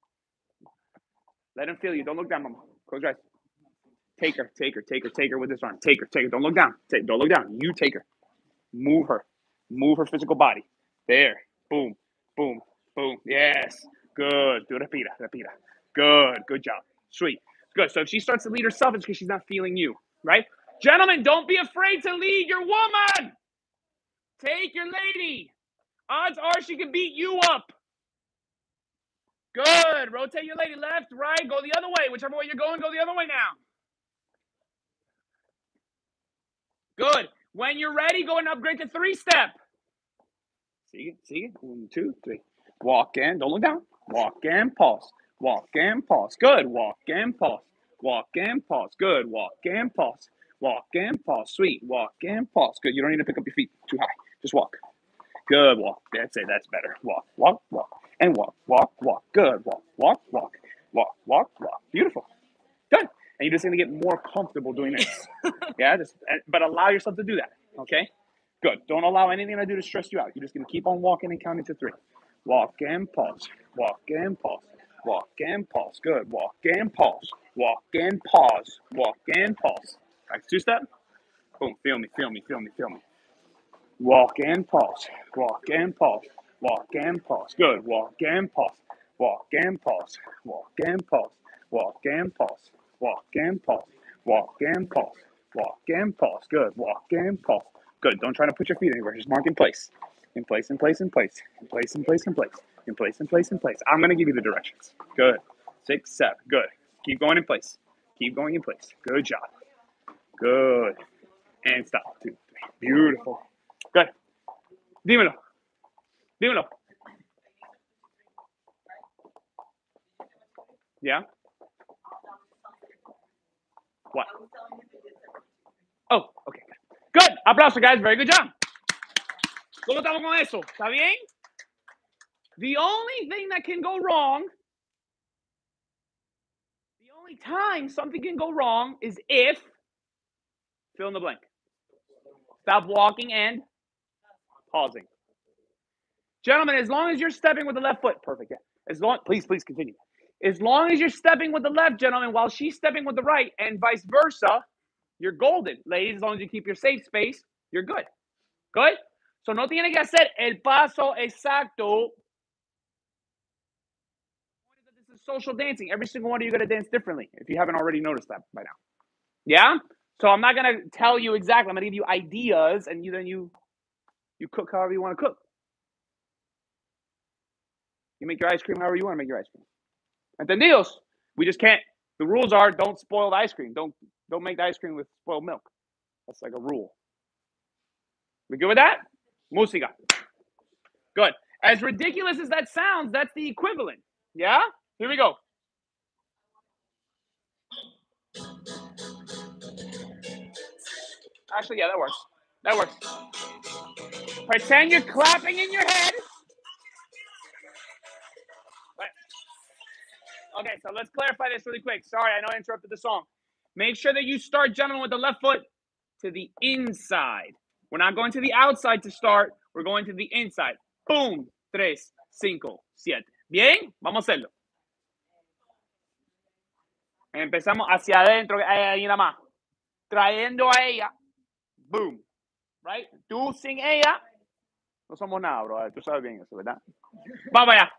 [SPEAKER 1] Let him feel you. Don't look down, mama. Close your eyes. Take her, take her, take her, take her with this arm. Take her, take her. Don't look down. Take, don't look down. You take her. Move her. Move her physical body. There. Boom, boom, boom. Yes. Good. Do respira, respira. Good. Good job. Sweet. Good. So if she starts to lead herself, it's because she's not feeling you, right? Gentlemen, don't be afraid to lead your woman. Take your lady. Odds are she can beat you up. Good. Rotate your lady left, right, go the other way. Whichever way you're going, go the other way now. Good. When you're ready, go and upgrade to three step. See it? See sigue. One, two, three. Walk in. Don't look down. Walk in, pause. Walk in, pause. Good. Walk in, pause. Walk in, pause. Good. Walk in, pause. Walk in, pause. Sweet. Walk in, pause. Good. You don't need to pick up your feet too high. Just walk. Good. Walk. That's it. That's better. Walk, walk, walk. And walk, walk, walk. Good. Walk, walk, walk. Walk, walk, walk. Beautiful. Good. And you're just going to get more comfortable doing this. yeah. Just, but allow yourself to do that. Okay. Good. Don't allow anything I do to stress you out. You're just going to keep on walking and counting to three. Walk and pause. Walk and pause. Walk and pause. Good. Walk and pause. Walk and pause. Walk and pause. Back two step. Boom. Feel me. Feel me. Feel me. Feel me. Walk and pause. Walk and pause. Walk and pause. Good. Walk and pause. Walk and pause. Walk and pause. Walk and pause. Walk and pause. Walk and pause. Walk and pause. Good. Walk and pause. Good. Don't try to put your feet anywhere. Just mark in place. In place, in place, in place. In place, in place, in place. In place, in place, in place. I'm going to give you the directions. Good. Six, seven. Good. Keep going in place. Keep going in place. Good job. Good. And stop. Two, three. Beautiful. Good. Dímelo. Dímelo. Yeah? What? Oh, okay. Good. Aplauso, guys. Very good job. ¿Cómo estamos con eso? ¿Está bien? The only thing that can go wrong, the only time something can go wrong is if, fill in the blank. Stop walking and pausing. Gentlemen, as long as you're stepping with the left foot, perfect. Yeah. As long, please, please continue. As long as you're stepping with the left, gentlemen, while she's stepping with the right, and vice versa, you're golden. Ladies, as long as you keep your safe space, you're good. Good? So no tiene que hacer el paso exacto. This is social dancing. Every single one of you got to dance differently if you haven't already noticed that by now. Yeah? So I'm not going to tell you exactly. I'm going to give you ideas and you then you you cook however you want to cook. You make your ice cream however you want to make your ice cream. Entendidos? We just can't. The rules are don't spoil the ice cream. Don't don't make the ice cream with spoiled milk. That's like a rule. We good with that? Música. Good. As ridiculous as that sounds, that's the equivalent. Yeah? Here we go. Actually, yeah, that works. That works. Pretend you're clapping in your head. Okay, so let's clarify this really quick. Sorry, I know I interrupted the song. Make sure that you start, gentlemen, with the left foot to the inside. We're not going to the outside to start. We're going to the inside. Boom. Tres, cinco, siete. Bien, vamos a hacerlo. Empezamos hacia adentro, ahí nada más. Trayendo a ella. Boom. Right? Tú sin ella. No somos nada, bro. Tú sabes bien eso, ¿verdad? Vamos allá.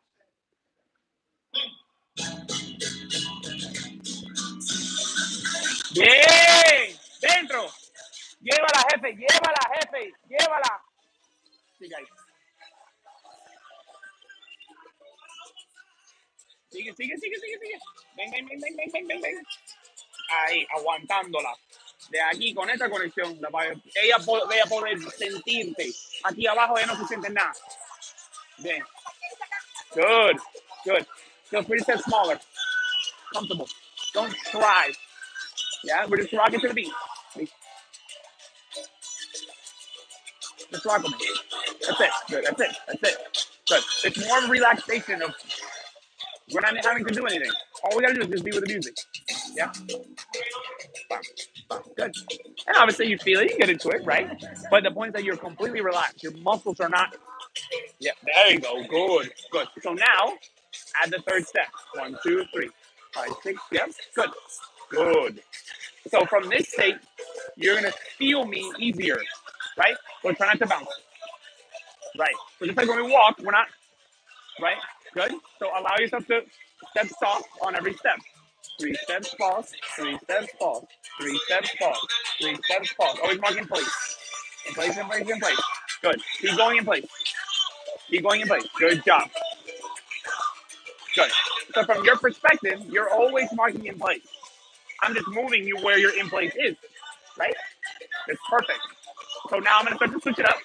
[SPEAKER 1] Bien. Dentro. Llévala, jefe. Llévala, jefe. Llévala. Sigue ahí. Sigue, sigue, sigue, sigue, sigue. Ven, ven, ven, ven, ven, ven, ven. Ahí, aguantándola. De aquí, con esta conexión, ella vaya a poder sentirte. Aquí abajo no se siente nada. Bien. Good, good. Feel to step smaller. Comfortable. Don't try. Yeah, we're just rocking to the beat. Just rock with me. That's it. Good. That's it. That's it. Good. It's more relaxation of we're not having to do anything. All we gotta do is just be with the music. Yeah. Good. And obviously you feel it, you get into it, right? But the point is that you're completely relaxed. Your muscles are not. Yeah. There you go. Good. Good. So now add the third step. One, two, three, five, six. Yep. Good. Good. So from this state, you're gonna feel me easier, right? We're trying not to bounce. Right. So just like when we walk, we're not right? Good. So allow yourself to step soft on every step. Three steps pause, three steps pause, three steps pause, three steps pause. Oh, always mark in place. In place, in place, in place. Good. Keep going in place. Keep going in place. Good job. Good. So from your perspective, you're always marking in place. I'm just moving you where your in place is. Right? It's perfect. So now I'm gonna start to switch it up,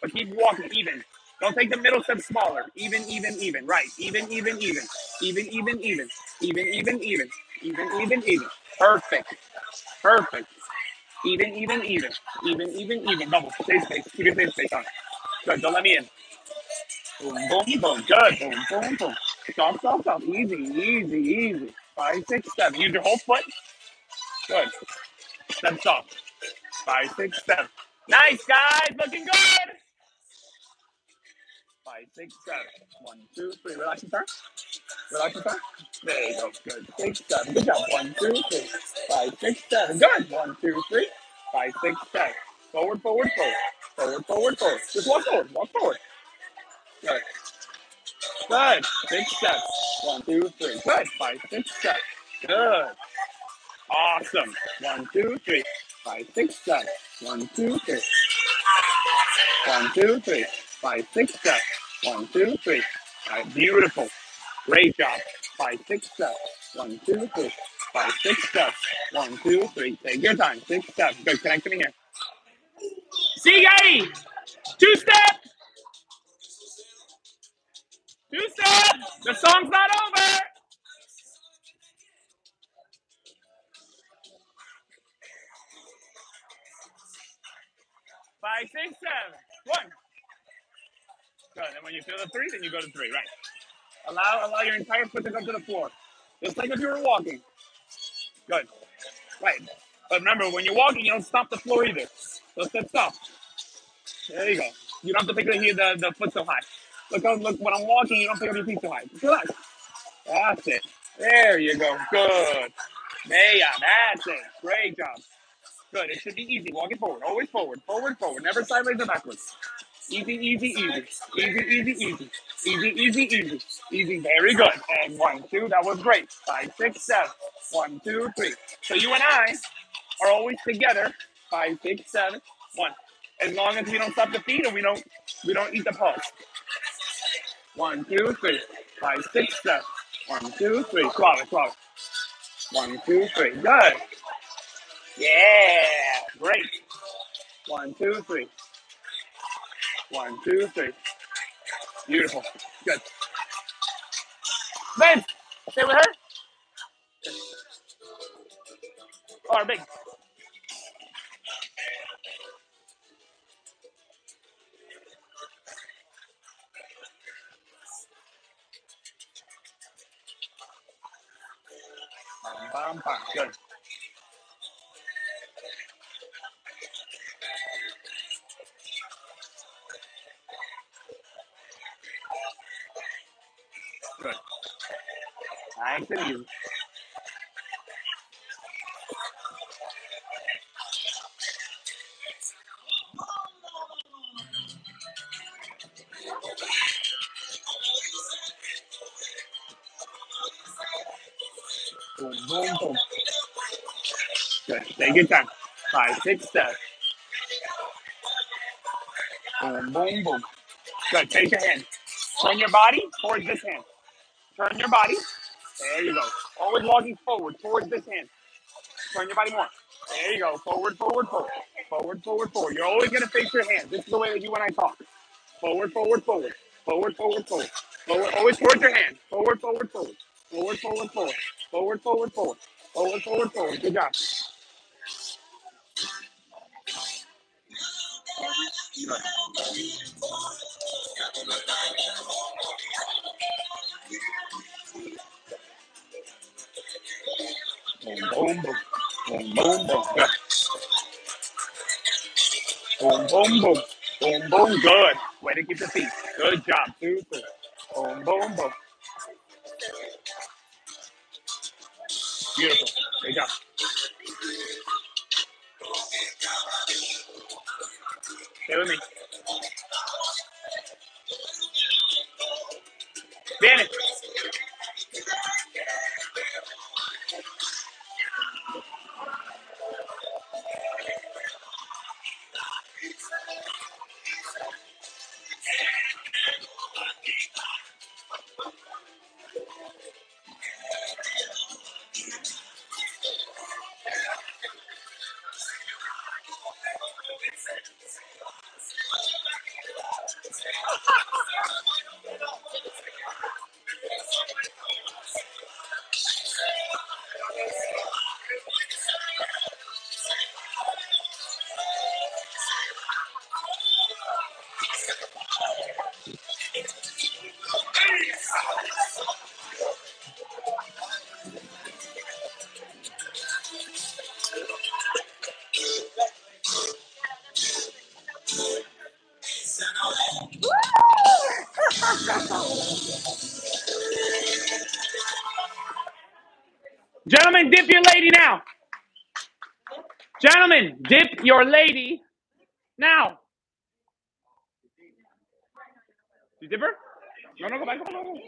[SPEAKER 1] but keep walking even. Don't take the middle step smaller. Even, even, even. Right. Even, even, even. Even, even, even. Even, even, even. Even, even, even. Perfect. Perfect. Even, even, even. Even, even, even. Double. Stay space. Keep your safe space on. Good. Don't let me in. Boom, boom, boom. Good. Boom, boom, boom. Stop, stop, stop. Easy, easy, easy. Five, six, seven. Use your whole foot. Good. Step soft. Five, six, seven. Nice, guys. Looking good. Five, six, seven. One, two, three. Relax and turn. Turn. There you go. Good. Six, seven. Good job. One, two, three. Five, six, seven. Good. One, two, three. Five, six, seven. Forward, forward, forward. Forward, forward, forward. Just walk forward. Walk forward. Good. Good. Six steps. One, two, three. Good. Five, six, seven. Good. Awesome. One, two, three. Five, six, seven. One, two, three. One, two, three. Five, six, seven. One, two, three. All right, beautiful. Great job. Five, six, seven. One, two, three. Five, six, seven. One, two, three. Take your time. Six, seven. Good. Connect to me here. See, Eddie. Two step. Two step. The song's not over. Five, six, seven. One. Good. And when you feel the three, then you go to three. Right. Allow allow your entire foot to come to the floor. Just like if you were walking. Good. Right. But remember, when you're walking, you don't stop the floor either. So step stop. There you go. You don't have to pick the, the, the foot so high. Look, look, when I'm walking, you don't pick up your feet so high. Relax. That's it. There you go. Good. There you That's it. Great job. Good. It should be easy. Walking forward. Always forward. Forward, forward. Never sideways or backwards. Easy, easy, easy. Easy, easy, easy. Easy, easy, easy. Easy. Very good. And one, two. That was great. Five, six, seven. One, two, three. So you and I are always together. Five, six, seven. One. As long as we don't stop the feet and we don't we don't eat the pulse. One, two, three. Five, six, seven. One, two, three. Swallow, swallow. One, two, three. Good. Yeah. Great. One, two, three. One, two, three. Beautiful. Good. Vince, stay with her. Oh, or big. Bam, bam. Good. Your time. Five, six, seven. Boom, boom, boom. Good. Take your hand. Turn your body towards this hand. Turn your body. There you go. Always walking forward towards this hand. Turn your body more. There you go. Forward, forward, forward. Forward, forward, forward. You're always going to face your hands. This is the way that you and I talk. Forward, forward, forward. Forward, forward, forward. Forward, always towards your hand. Forward, forward, forward. Forward, forward, forward. Forward, forward, forward. Forward, forward, forward. Good job. Boom, boom, boom. Boom, boom. Good. Good. Way to keep the feet. Good job. Three. Boom, boom, boom. Beautiful. Great job. Stay your lady now. You dip her? No, no, go back. Go, go, go.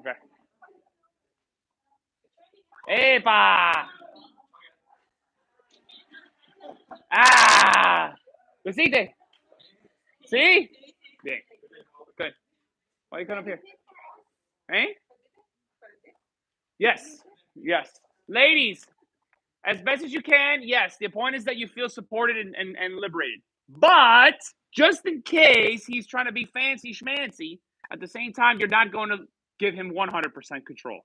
[SPEAKER 1] Okay. ¡Epa! ¡Ah! ¿Lo hiciste? ¿Sí? Bien. Good. Why you come up here? Eh? Yes. Yes. Ladies, as best can, yes. The point is that you feel supported and, and, and liberated. But just in case he's trying to be fancy schmancy, at the same time, you're not going to give him 100% control.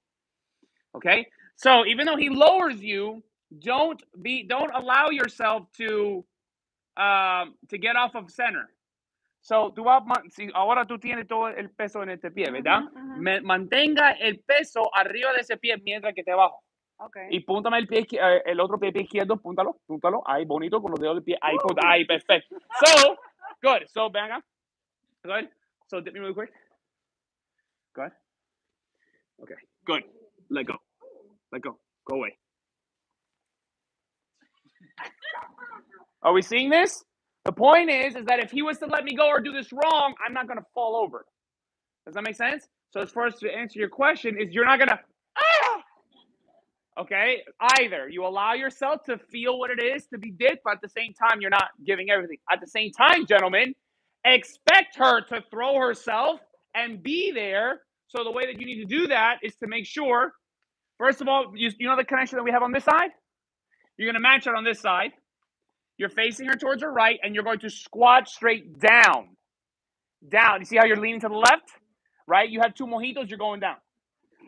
[SPEAKER 1] Okay? So even though he lowers you, don't be don't allow yourself to um to get off of center. So tú vas, si ahora tú tienes todo el peso en este pie, ¿verdad?
[SPEAKER 2] Ujú, ujú.
[SPEAKER 1] Me- mantenga el peso arriba de ese pie mientras que te bajo.
[SPEAKER 2] Okay.
[SPEAKER 1] Y púntame el pie, eh, el otro pie, pie izquierdo, púntalo, púntalo, ahí bonito con los dedos del pie, ahí, put- ahí, perfecto. So, good. So, ven. Good. So, dip me really quick. Good. Okay. Good. Let go. Let go. Go away. Are we seeing this? The point is, is that if he was to let me go or do this wrong, I'm not gonna fall over. Does that make sense? So as far as to answer your question, is you're not gonna ah! Okay either. You allow yourself to feel what it is to be dipped, but at the same time, you're not giving everything. At the same time, gentlemen, expect her to throw herself and be there. So the way that you need to do that is to make sure, first of all, you, you know the connection that we have on this side? You're gonna match it on this side. You're facing her towards her right, and you're going to squat straight down. Down. You see how you're leaning to the left? Right? You have two mojitos, you're going down.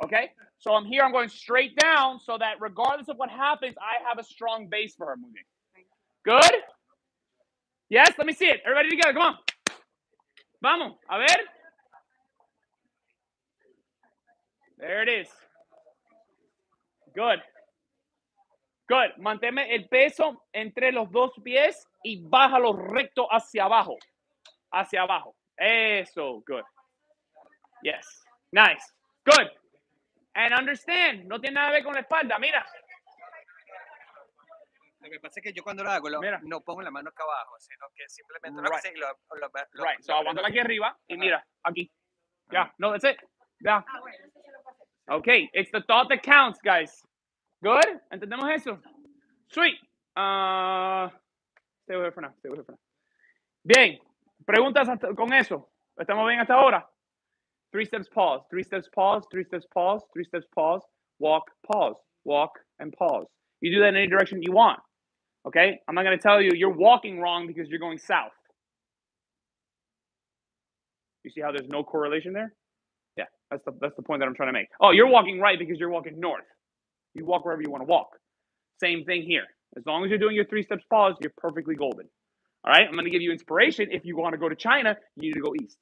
[SPEAKER 1] Okay? So I'm here, I'm going straight down so that regardless of what happens, I have a strong base for her moving. Good? Yes? Let me see it. Everybody together, come on. Vamos. A ver. There it is. Good. Good. Manténme el peso entre los dos pies y bájalo recto hacia abajo. Hacia abajo. Eso. Good. Yes. Nice. Good. And understand, no tiene nada que ver con la espalda. Mira.
[SPEAKER 4] Lo que pasa es que yo cuando lo hago, lo-
[SPEAKER 1] Mira.
[SPEAKER 4] no pongo la mano acá abajo, sino que simplemente lo
[SPEAKER 1] Right.
[SPEAKER 4] lo, lo, lo-
[SPEAKER 1] Right.
[SPEAKER 4] lo
[SPEAKER 1] So aguántala aquí arriba y
[SPEAKER 4] Ajá.
[SPEAKER 1] mira. Aquí. Ya. No, that's it. Ya. Okay. It's the thought that counts, guys. Good? ¿Entendemos eso? Sweet. Uh, stay with her for now. Stay with her for now. Bien. Preguntas hasta- con eso. ¿Estamos bien hasta ahora? Three steps pause. Three steps pause. Three steps pause. Three steps pause. Walk, pause. Walk and pause. You do that in any direction you want. Okay? I'm not going to tell you you're walking wrong because you're going south. You see how there's no correlation there? Yeah, that's the that's the point that I'm trying to make. Oh, you're walking right because you're walking north. You walk wherever you want to walk. Same thing here. As long as you're doing your three steps pause, you're perfectly golden. All right, I'm going to give you inspiration. If you want to go to China, you need to go east.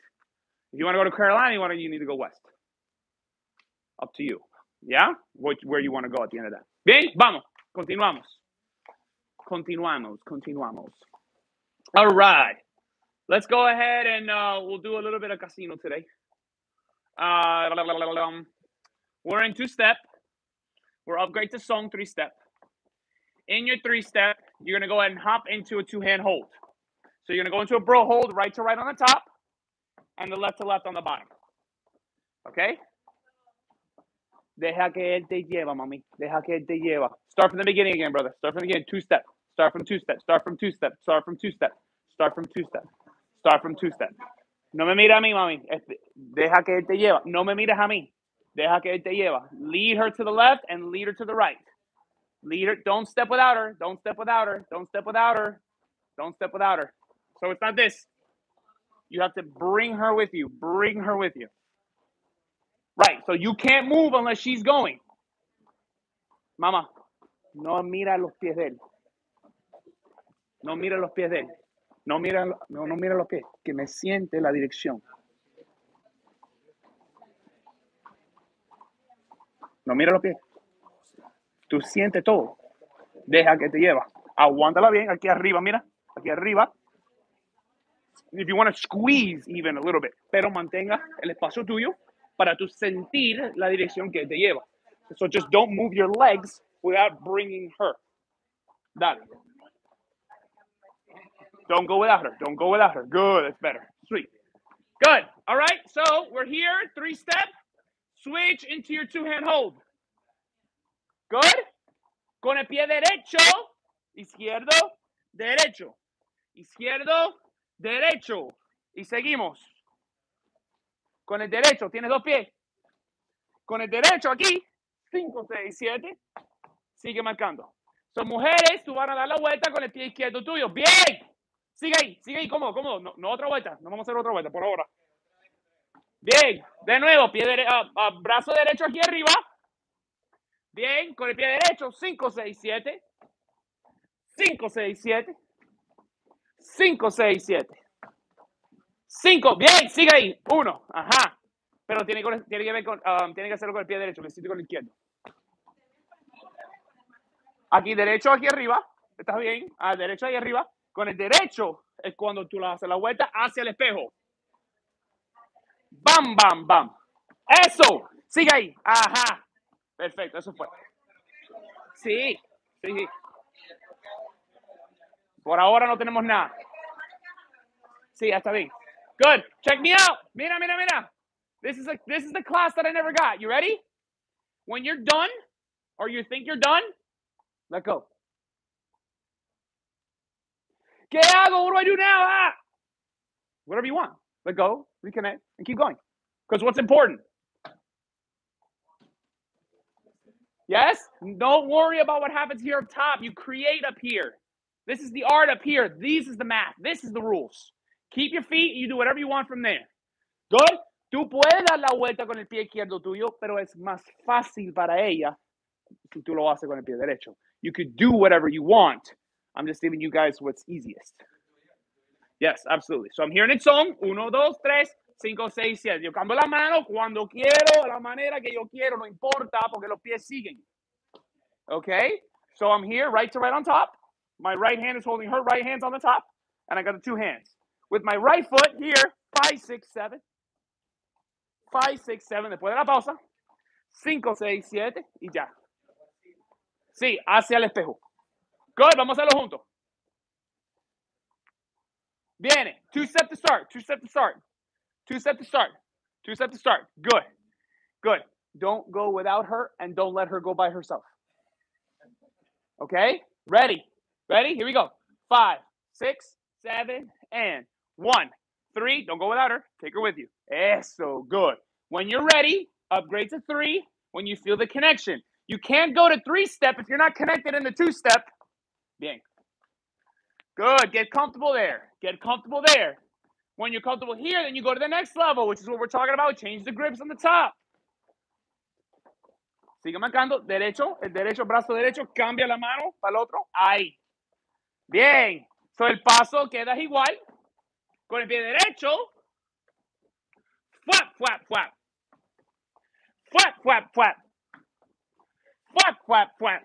[SPEAKER 1] If you want to go to Carolina, you want to you need to go west. Up to you. Yeah, Which, where you want to go at the end of that. Bien, vamos. Continuamos. Continuamos. Continuamos. All right. Let's go ahead and uh, we'll do a little bit of casino today. Uh, we're in two step. We're upgrade to song three step. In your three step, you're gonna go ahead and hop into a two hand hold. So you're gonna go into a bro hold, right to right on the top, and the left to left on the bottom. Okay? Deja que él te lleva, mami. Deja que él te lleva. Start from the beginning again, brother. Start from the beginning. Two step. Start from two step. Start from two step. Start from two step. Start from two step. Start from two step. No me mira a mí, mami. Deja que él te lleva. No me mires a mí. Deja que él te lleva. Lead her to the left and lead her to the right. Lead her. Don't step without her. Don't step without her. Don't step without her. Don't step without her. So it's not this. You have to bring her with you. Bring her with you. Right. So you can't move unless she's going. Mama, no mira los pies de él. No mira los pies de él. No mira, no, no mira los pies. Que me siente la dirección. No mira los pies. Tú sientes todo. Deja que te lleva. Aguántala bien. Aquí arriba, mira. Aquí arriba. If you want to squeeze even a little bit. Pero mantenga el espacio tuyo para tu sentir la dirección que te lleva. So just don't move your legs without bringing her. Dale. Don't go without her. Don't go without her. Good. That's better. Sweet. Good. All right. So we're here. Three step. Switch into your two hand hold. Good. Con el pie derecho, izquierdo, derecho, izquierdo, derecho. Y seguimos. Con el derecho, tienes dos pies. Con el derecho aquí, 5, 6, 7. Sigue marcando. Son mujeres, tú vas a dar la vuelta con el pie izquierdo tuyo. Bien. Sigue ahí, sigue ahí, cómodo, cómodo. No, no otra vuelta, no vamos a hacer otra vuelta por ahora. Bien, de nuevo, pie derecho, uh, uh, brazo derecho aquí arriba. Bien, con el pie derecho, 5, 6, 7. 5, 6, 7. 5, 6, 7. 5, bien, sigue ahí. 1, ajá. Pero tiene, tiene, que ver con, um, tiene que hacerlo con el pie derecho, necesito con el izquierdo. Aquí derecho, aquí arriba. ¿Estás bien? Ah, derecho ahí arriba. Con el derecho es cuando tú le haces la vuelta hacia el espejo. Bam, bam, bam. Eso. Sigue ahí. Ajá. Perfecto, eso fue. Sí, sí. Por ahora no tenemos nada. Sí, está bien. Good. Check me out. Mira, mira, mira. This is a, this is the class that I never got. You ready? When you're done, or you think you're done, let go. ¿Qué hago? What do I do now? Ah! Whatever you want. Let go, reconnect, and keep going. Because what's important? Yes? Don't worry about what happens here up top. You create up here. This is the art up here. These is the math. This is the rules. Keep your feet. You do whatever you want from there. Good? Tú puedes dar la vuelta con el pie izquierdo tuyo, pero es más fácil para ella si tú lo haces con el pie derecho. You could do whatever you want. I'm just giving you guys what's easiest. Yes, absolutely. So I'm hearing it song. Uno, dos, tres, cinco, seis, siete. Yo cambio la mano cuando quiero, la manera que yo quiero, no importa, porque los pies siguen. Okay? So I'm here, right to right on top. My right hand is holding her right hands on the top, and I got the two hands. With my right foot here, five, six, seven. Five, six, seven. Después de la pausa. Cinco, seis, siete. Y ya. Sí, hacia el espejo. Good, vamos a hacerlo juntos. Viene. Two step to start. Two step to start. Two step to start. Two step to start. Good. Good. Don't go without her and don't let her go by herself. Okay? Ready? Ready? Here we go. Five, six, seven, and one, three. Don't go without her. Take her with you. Eso. Good. When you're ready, upgrade to three when you feel the connection. You can't go to three step if you're not connected in the two step. Bien. Good. Get comfortable there. Get comfortable there. When you're comfortable here, then you go to the next level, which is what we're talking about. Change the grips on the top. Sigue marcando. Derecho. El derecho, brazo derecho. Cambia la mano para el otro. Ahí. Bien. So el paso queda igual. Con el pie derecho. Flap, flap, flap. Flap, flap, flap. Flap, flap, flap.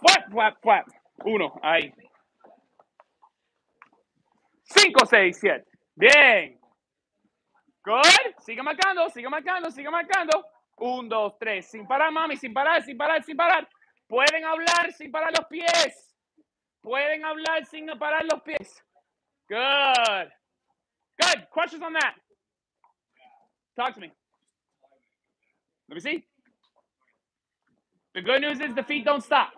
[SPEAKER 1] Flap, flap, flap. Uno, ahí. Cinco, seis, siete. Bien. Good. Sigue marcando, sigue marcando, sigue marcando. Un, dos, tres. Sin parar, mami, sin parar, sin parar, sin parar. Pueden hablar sin parar los pies. Pueden hablar sin parar los pies. Good. Good. Questions on that? Talk to me. Let me see. The good news is the feet don't stop.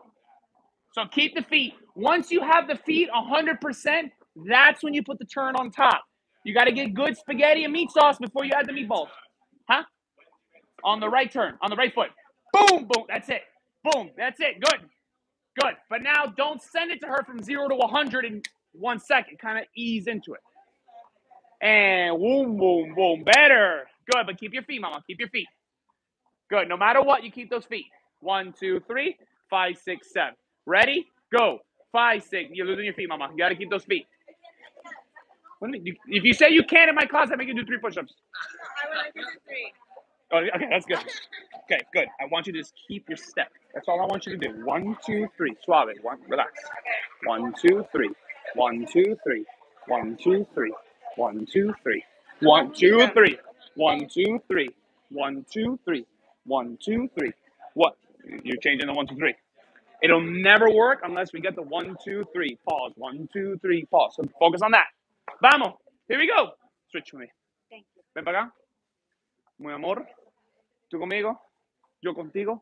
[SPEAKER 1] So keep the feet. Once you have the feet 100%, that's when you put the turn on top. You got to get good spaghetti and meat sauce before you add the meatballs. Huh? On the right turn, on the right foot. Boom, boom. That's it. Boom. That's it. Good. Good. But now don't send it to her from zero to 100 in one second. Kind of ease into it. And boom, boom, boom. Better. Good. But keep your feet, mama. Keep your feet. Good. No matter what, you keep those feet. One, two, three, five, six, seven. Ready? Go. Five, six. You're losing your feet, mama. You got to keep those feet. What do you mean? You- If you say you can't in my class, I make you do three push-ups. I would like three. Oh, okay, that's good. Okay, good. I want you to just keep your step. That's all I want you to do. One, two, three. Suave. One, relax. One, two, three. One, two, three. One, two, three. One, two, three. One, two, three. One, two, three. One, two, three. One, two, three. What? You're changing the one, two, three. It'll never work unless we get the one, two, three. Pause. One, two, three. Pause. So focus on that. Vamos. Here we go. Switch with me. Ven para acá. Mi amor. Tú conmigo. Yo contigo.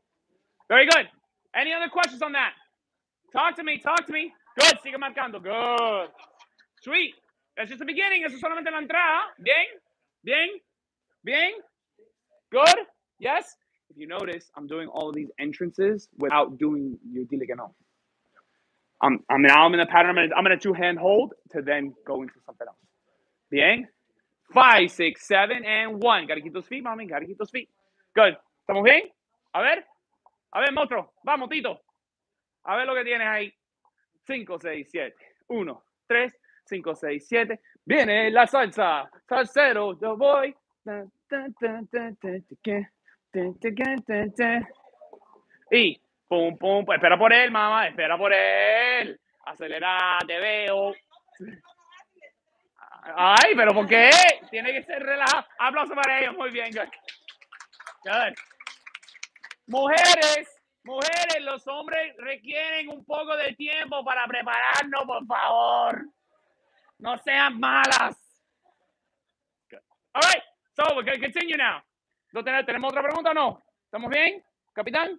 [SPEAKER 1] Very good. Any other questions on that? Talk to me. Talk to me. Good. Sigue marcando. Good. Sweet. That's just the beginning. Eso es solamente la entrada. Bien. Bien. Bien. Good. Yes. If you notice, I'm doing all of these entrances without doing your dile que no. I'm, I'm now I'm in the pattern. I'm gonna, I'm gonna two hand hold to then go into something else. Bien. Five, six, seven, and one. Gotta keep those feet, mommy. Gotta keep those feet. Good. ¿Estamos bien? A ver, a ver, monstruo. Vamos, Tito. A ver lo que tienes ahí. 5, 6, 7. 1, 3, 5, 6, 7. Viene la salsa. Salsero, yo voy. Y pum, pum, pues, espera por él, mamá, espera por él. Acelera, te veo. Ay, pero ¿por qué? Tiene que ser relajado. Aplauso para ellos, muy bien. Good. Good. Mujeres, mujeres, los hombres requieren un poco de tiempo para prepararnos, por favor. No sean malas. All right, so we can continue now. ¿No ten- ¿Tenemos otra pregunta o no? ¿Estamos bien, capitán?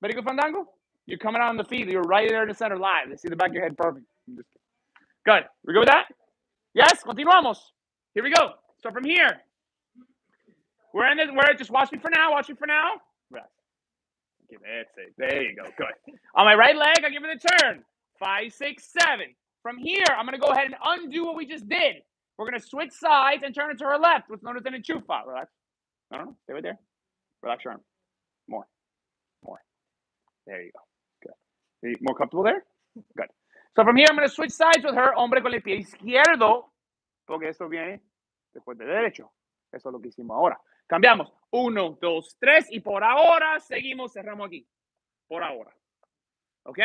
[SPEAKER 1] Very good, Fandango? You're coming out on the feed. You're right there in the center live. They see the back of your head perfect. Good. We good with that? Yes, continuamos. Here we go. So from here, we're in this. We're just watch me for now. Watch me for now. Okay, that's it. There you go. Good. On my right leg, I give it a turn. Five, six, seven. From here, I'm gonna go ahead and undo what we just did. We're gonna switch sides and turn it to our left, what's known as an enchufla. Relax. No, no, no. Stay right there. Relax your arm. More. More. There you go. Good. Are you more comfortable there? Good. So from here, I'm gonna switch sides with her. Hombre con el pie izquierdo. Porque esto viene después de derecho. Eso es lo que hicimos ahora. Cambiamos. Uno, dos, tres. Y por ahora seguimos, cerramos aquí. Por ahora. ¿Ok?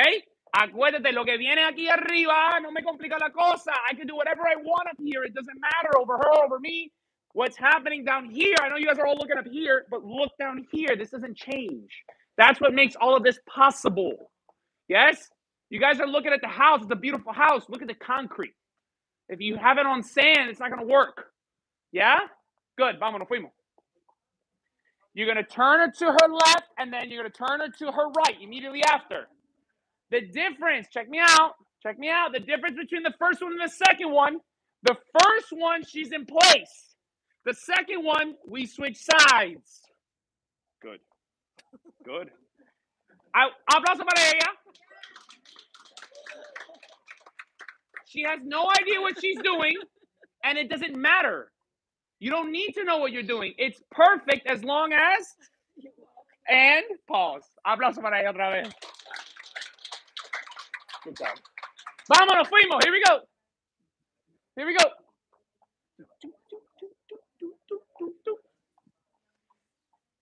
[SPEAKER 1] Acuérdate, lo que viene aquí arriba no me complica la cosa. I can do whatever I want up here. It doesn't matter over her, over me. What's happening down here? I know you guys are all looking up here, but look down here. This doesn't change. That's what makes all of this possible. Yes? You guys are looking at the house. It's a beautiful house. Look at the concrete. If you have it on sand, it's not going to work. Yeah? Good. Vámonos, fuimos. You're going to turn her to her left, and then you're going to turn her to her right immediately after. The difference, check me out, check me out. The difference between the first one and the second one, the first one, she's in place. The second one, we switch sides. Good. Good. Aplauso para ella. She has no idea what she's doing, and it doesn't matter. You don't need to know what you're doing. It's perfect as long as. And pause. Aplauso para ella otra vez. Good job. Vámonos, fuimos. Here we go. Here we go.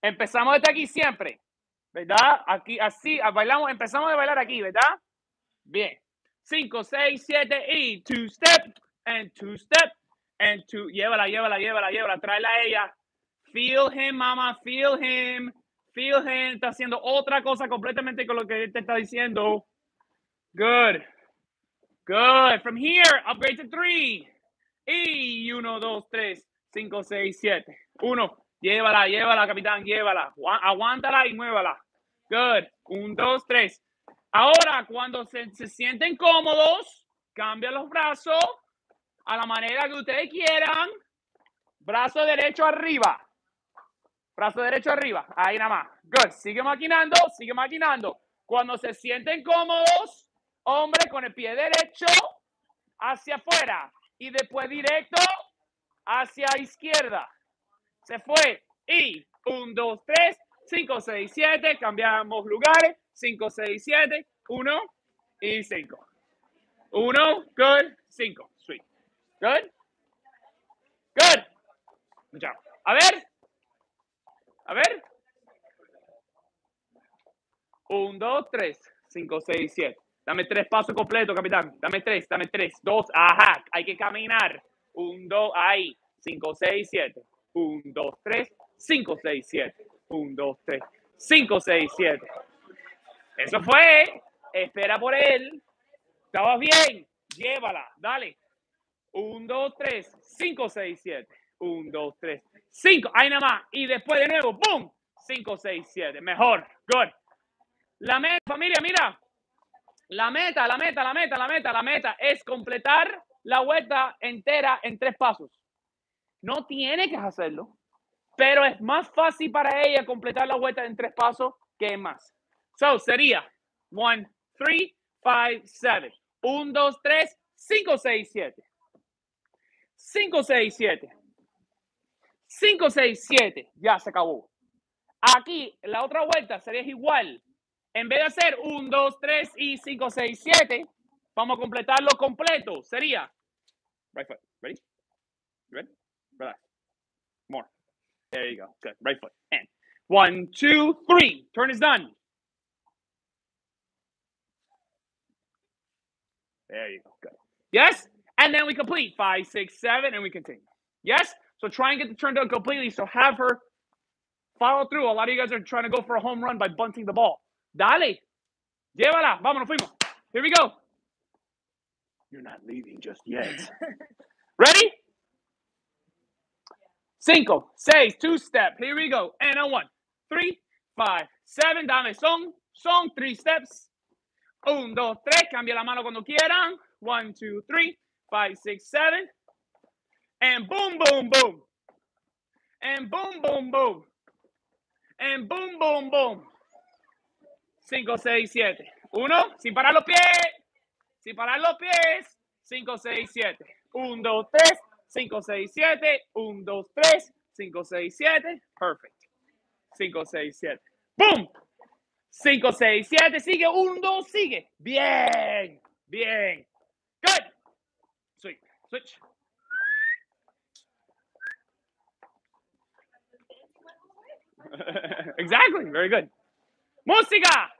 [SPEAKER 1] Empezamos desde aquí siempre, ¿verdad? Aquí, así, bailamos, empezamos a bailar aquí, ¿verdad? Bien. 5, 6, 7 y two step and two step and two. Llévala, llévala, llévala, llévala. Tráela a ella. Feel him, mama. Feel him. Feel him. Está haciendo otra cosa completamente con lo que te está diciendo. Good. Good. From here, upgrade to three. Y uno, dos, tres, cinco, seis, siete. Uno. Llévala, llévala, capitán, llévala. Aguántala y muévala. Good. Un, dos, tres. Ahora, cuando se, se sienten cómodos, cambia los brazos a la manera que ustedes quieran. Brazo derecho arriba. Brazo derecho arriba. Ahí nada más. Good. Sigue maquinando, sigue maquinando. Cuando se sienten cómodos, hombre con el pie derecho hacia afuera y después directo hacia izquierda. Se fue. Y 1, 2, 3, 5, 6, 7. Cambiamos lugares. 5, 6, 7. 1 y 5. 1, good. 5. Good. Good. A ver. A ver. 1, 2, 3, 5, 6, 7. Dame tres pasos completos, capitán. Dame tres, dame tres. Dos, ajá. Hay que caminar. 1, 2, ahí. 5, 6, 7. 1, 2, 3, 5, 6, 7. 1, 2, 3, 5, 6, 7. Eso fue. Espera por él. Estabas bien. Llévala. Dale. 1, 2, 3, 5, 6, 7. 1, 2, 3, 5. Ahí nada más. Y después de nuevo. ¡Boom! 5, 6, 7. Mejor. Good. La meta, familia, mira. La meta, la meta, la meta, la meta, la meta es completar la vuelta entera en tres pasos. No tiene que hacerlo, pero es más fácil para ella completar la vuelta en tres pasos que en más. So sería 1, 3, 5, 7. 1, 2, 3, 5, 6, 7. 5, 6, 7. 5, 6, 7. Ya se acabó. Aquí, la otra vuelta sería igual. En vez de hacer 1, 2, 3 y 5, 6, 7, vamos a completarlo completo. Sería right foot. Ready? You ready? Relax. More. There you go. Good. Right foot. And one, two, three. Turn is done. There you go. Good. Yes? And then we complete five, six, seven, and we continue. Yes? So try and get the turn done completely. So have her follow through. A lot of you guys are trying to go for a home run by bunting the ball. Dale. Llévala. Vámonos, fuimos. Here we go. You're not leaving just yet. Ready? Cinco, seis, two step. Here we go. And a one, three, five, seven. Dame son, son, three steps. Un, dos, tres. Cambia la mano cuando quieran. One, two, three, five, six, seven. And boom, boom, boom. And boom, boom, boom. And boom, boom, boom. Cinco, seis, siete. Uno, sin parar los pies. Sin parar los pies. 5, 6, 7. 1, 2, 3. 5, 6, 7. 1, 2, 3. 5, 6, 7. Perfect. 5, 6, 7. ¡Boom! 5, 6, 7. Sigue. 1, 2, sigue. Bien. Bien. Good. Switch. exactly. Very good. Música.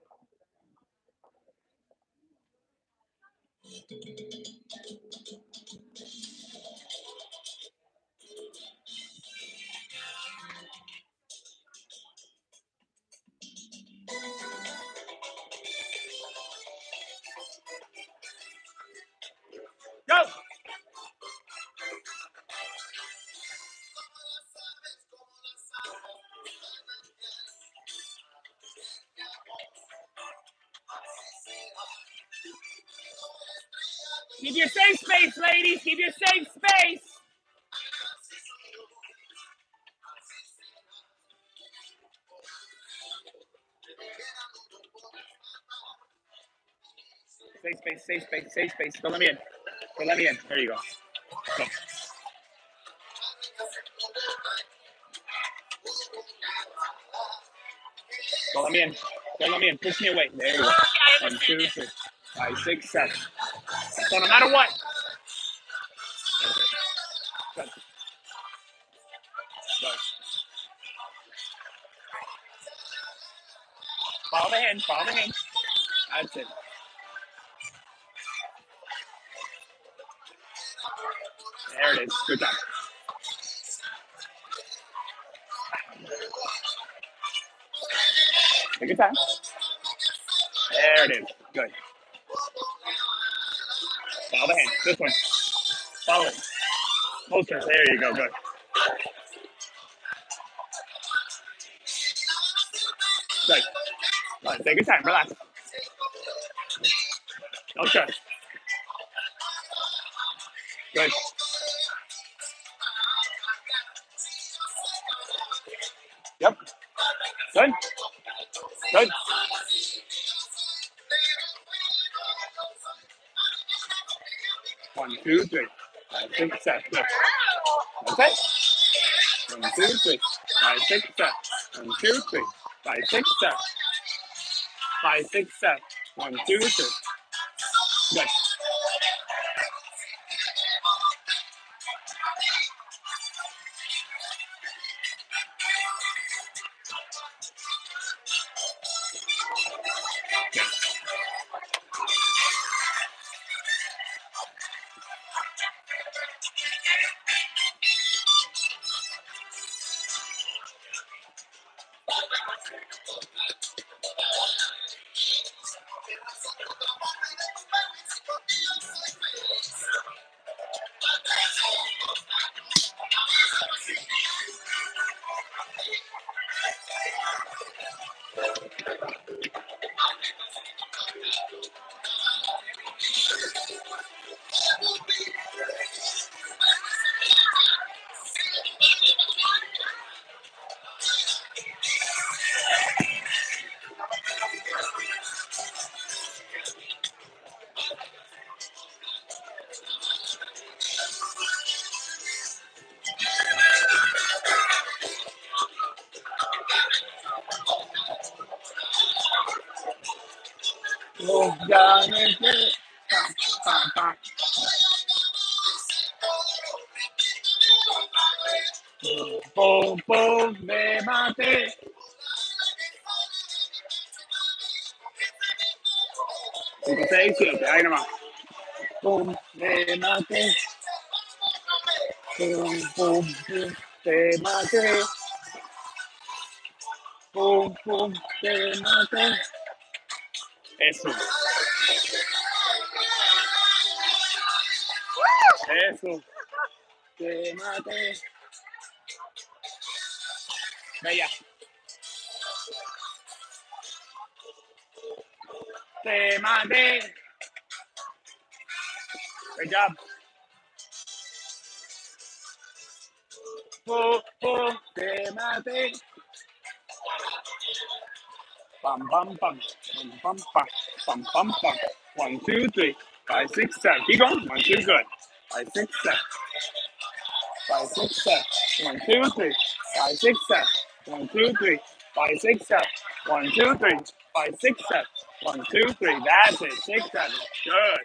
[SPEAKER 1] Keep your safe space, ladies. Keep your safe space. Safe space, safe space, safe space. Fill them in. Fill them in. There you go. Go. Fill them in. Fill them in. Push me away. There you go. One, two, three, five, six, seven. So no matter what. Follow the hand. Follow the hand. That's it. There it is. Good job. Take your time. There it is. Good. Oh, the hand. This one. Oh. Follow it. Closer. There you go. Good. Good. Take your time. Relax. Stress. Good. Two, three. Five, six, seven. Okay. One, two, three. Five, six, seven. One, two, three. Five, six, seven. Five, six, seven. One, two, three. Boom, boom, mate. Boom, mate. Boom, boom, boom, te mate. Boom, boom, te mate. Eso. Eso. Te mate. Bella. Te mate. Good job. Boom, boom, te mate. Bum, bum, bum. Bum, bum, bum. Bum, bum, bum. One, two, three. Five, six, seven. Keep going. One, two, good. Five, six, seven. Five, six, seven. One, two, three. Five, six, seven. One, two, three. Five, six, seven. One, two, three. Five, six, seven. One, two, three. That's it. Six, seven. Good.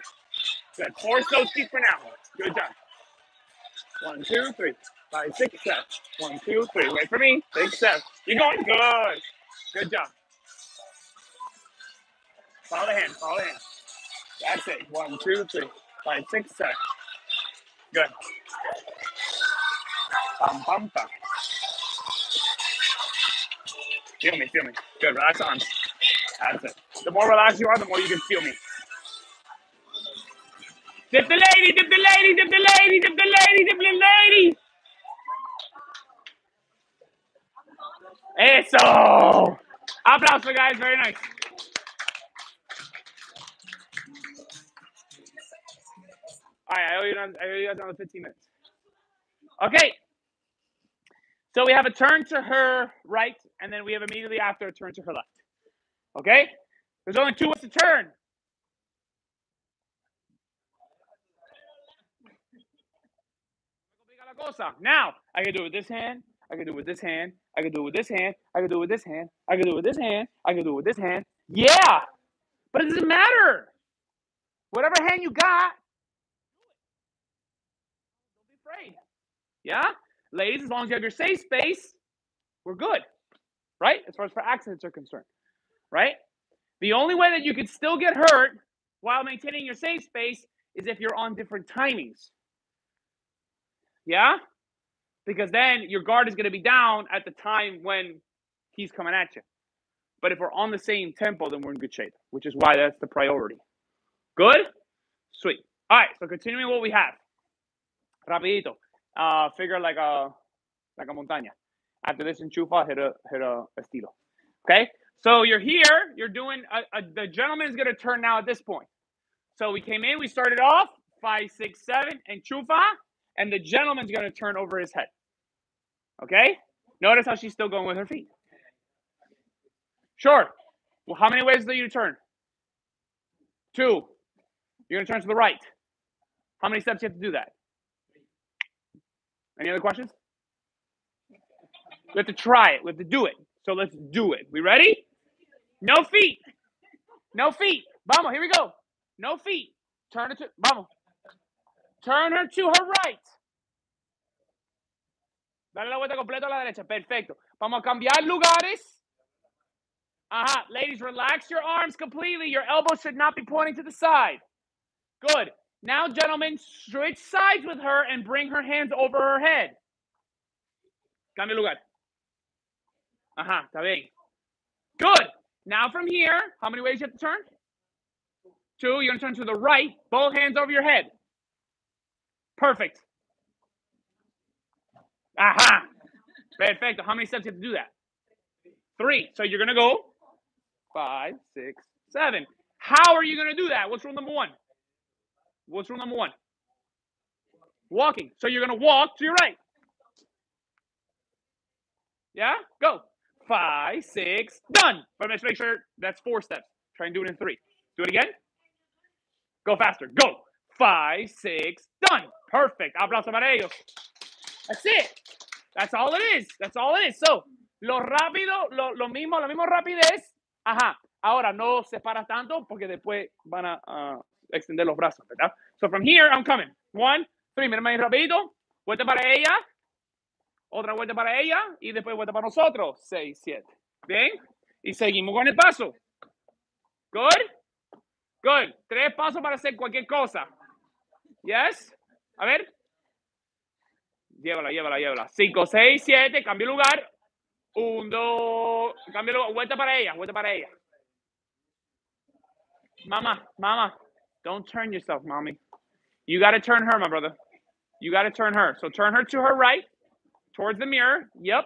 [SPEAKER 1] Good. Four toes deep for now. Good job. One, two, three. Five, six, seven. One, two, three. Wait for me. Six, seven. You're going good. Good job. Follow the hand. Follow the hand. That's it. One, two, three. Five, six, seven. Good. Bum, bum, bum. Feel me, feel me. Good. Relax on. That's it. The more relaxed you are, the more you can feel me. Dip the lady, dip the lady, dip the lady, dip the lady, dip the lady. Eso. Aplauso, guys. Very nice. All right, I owe you done, I owe you guys another 15 minutes. Okay. So we have a turn to her right, and then we have immediately after a turn to her left. Okay? There's only two ways to turn. Now, I can do it with this hand. I can do it with this hand. I can do it with this hand. I can do it with this hand. I can do it with this hand. I can do it with this hand. Yeah, but it doesn't matter. Whatever hand you got, Great. Yeah? Ladies, as long as you have your safe space, we're good. Right? As far as for accidents are concerned. Right? The only way that you could still get hurt while maintaining your safe space is if you're on different timings. Yeah? Because then your guard is going to be down at the time when he's coming at you. But if we're on the same tempo, then we're in good shape, which is why that's the priority. Good? Sweet. All right, so continuing what we have. Rapidito. Uh, figure like a like a montaña. After this enchufla, hit a hit a estilo. Okay? So you're here, you're doing a, a, the gentleman is gonna turn now at this point. So we came in, we started off five, six, seven, enchufla, and the gentleman's gonna turn over his head. Okay? Notice how she's still going with her feet. Sure. Well, how many ways do you turn? Two. You're to turn to the right. How many steps you have to do that? Any other questions? We have to try it. We have to do it. So let's do it. We ready? No feet. No feet. Vamos, here we go. No feet. Turn it to, vamos. Turn her to her right. Dale la vuelta completa a la derecha. Perfecto. Vamos a cambiar lugares. Aha. Ladies, relax your arms completely. Your elbows should not be pointing to the side. Good. Now, gentlemen, switch sides with her and bring her hands over her head. Cambia lugar. Aha, está bien. Good. Now from here, how many ways you have to turn? Two. You're going to turn to the right, both hands over your head. Perfect. Aha. Perfecto. How many steps you have to do that? Three. So you're going to go five, six, seven. How are you going to do that? What's rule number one? What's rule number one? Walking. So you're going to walk to your right. Yeah? Go. Five, six, done. But let's make sure that's four steps. Try and do it in three. Do it again. Go faster. Go. Five, six, done. Perfect. Aplauso para ellos. That's it. That's all it is. That's all it is. So, lo rápido, lo, lo mismo, la misma rapidez. Ajá. Ahora no se para tanto porque después van a uh, extender los brazos, ¿verdad? So from here, I'm coming. One, three. Mírame ahí rapidito. Vuelta para ella. Otra vuelta para ella. Y después vuelta para nosotros. Seis, siete. Bien. Y seguimos con el paso. Good. Good. Tres pasos para hacer cualquier cosa. Yes. A ver. Llévala, llévala, llévala. Cinco, seis, siete. Cambio lugar. Un, dos. Cambio lugar. Vuelta para ella. Vuelta para ella. Mama, mama. Don't turn yourself, mommy. You got to turn her, my brother. You got to turn her. So turn her to her right, towards the mirror. Yep.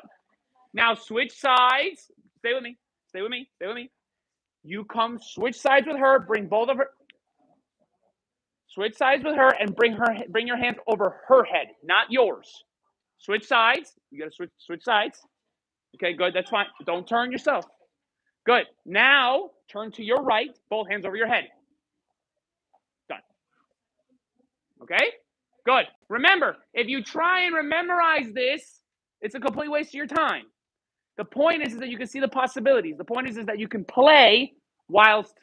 [SPEAKER 1] Now switch sides. Stay with me. Stay with me. Stay with me. You come switch sides with her. Bring both of her. Switch sides with her and bring her bring your hands over her head, not yours. Switch sides. You gotta switch switch sides. Okay, good. That's fine. Don't turn yourself. Good. Now turn to your right, both hands over your head. Done. Okay? Good. Remember, if you try and memorize this, it's a complete waste of your time. The point is, is that you can see the possibilities. The point is, is that you can play whilst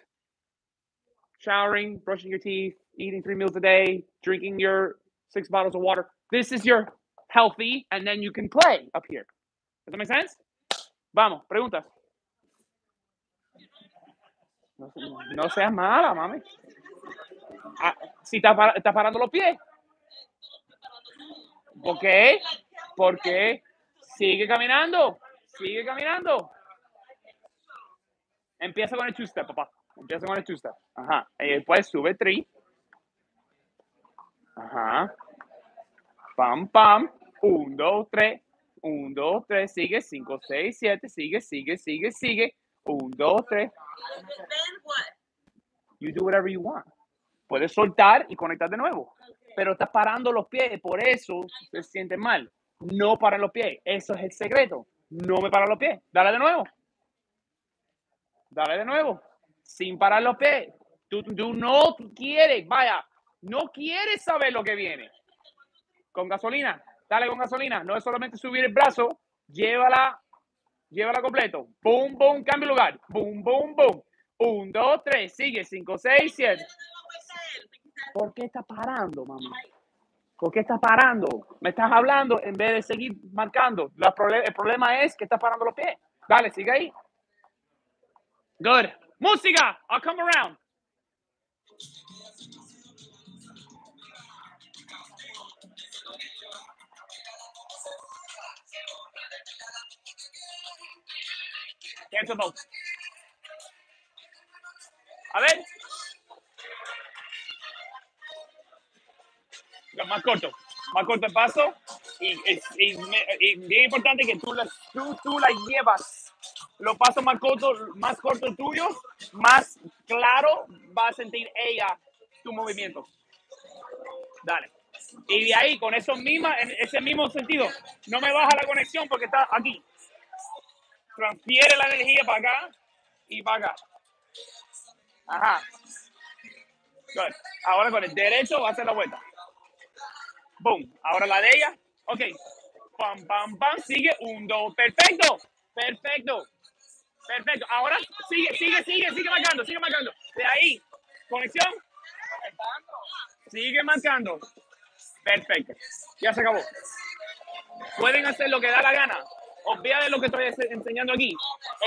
[SPEAKER 1] showering, brushing your teeth, eating three meals a day, drinking your six bottles of water. This is your healthy, and then you can play up here. Does that make sense? Vamos, preguntas. No, no seas mala, mami. Ah, si está, está parando los pies. ¿Por qué? ¿Por qué? Sigue caminando. Sigue caminando. Empieza con el two-step, papá. Empieza con el two-step. Ajá. Y después sube three. Ajá. Pam, pam. Un, dos, tres. Un, dos, tres. Sigue. Cinco, seis, siete. Sigue, sigue, sigue, sigue. Un, dos, tres. You do whatever you want. Puedes soltar y conectar de nuevo. Pero estás parando los pies. Por eso se siente mal. No para los pies. Eso es el secreto. No me para los pies. Dale de nuevo. Dale de nuevo. Sin parar los pies. Tú, tú no quieres, vaya, no quieres saber lo que viene. Con gasolina. Dale con gasolina. No es solamente subir el brazo. Llévala. Llévala completo. Boom, boom. Cambio de lugar. Boom, boom, boom. Un, dos, tres. Sigue. Cinco, seis, siete. ¿Por qué está parando, mamá? ¿Por qué estás parando? Me estás hablando en vez de seguir marcando. La prole- el problema es que estás parando los pies. Dale, sigue ahí. Good. Música. I'll come around. Cancel both. A ver. Más corto. Más corto el paso. Y y me- y bien importante que tú, las, tú, tú la llevas. Los pasos más cortos, más cortos tuyos, más claro va a sentir ella tu movimiento. Dale. Y de ahí, con eso misma, en ese mismo sentido, no me baja la conexión porque está aquí. Transfiere la energía para acá y para acá. Ajá. Ahora con el derecho va a hacer la vuelta. Boom. Ahora la de ella. Ok. Pam, pam, pam. Sigue. Un, dos. Perfecto. Perfecto. Perfecto. Ahora sigue, sigue, sigue, sigue marcando, sigue marcando. De ahí. Conexión. Sigue marcando. Perfecto. Ya se acabó. Pueden hacer lo que da la gana. Olvida de lo que estoy ense- enseñando aquí.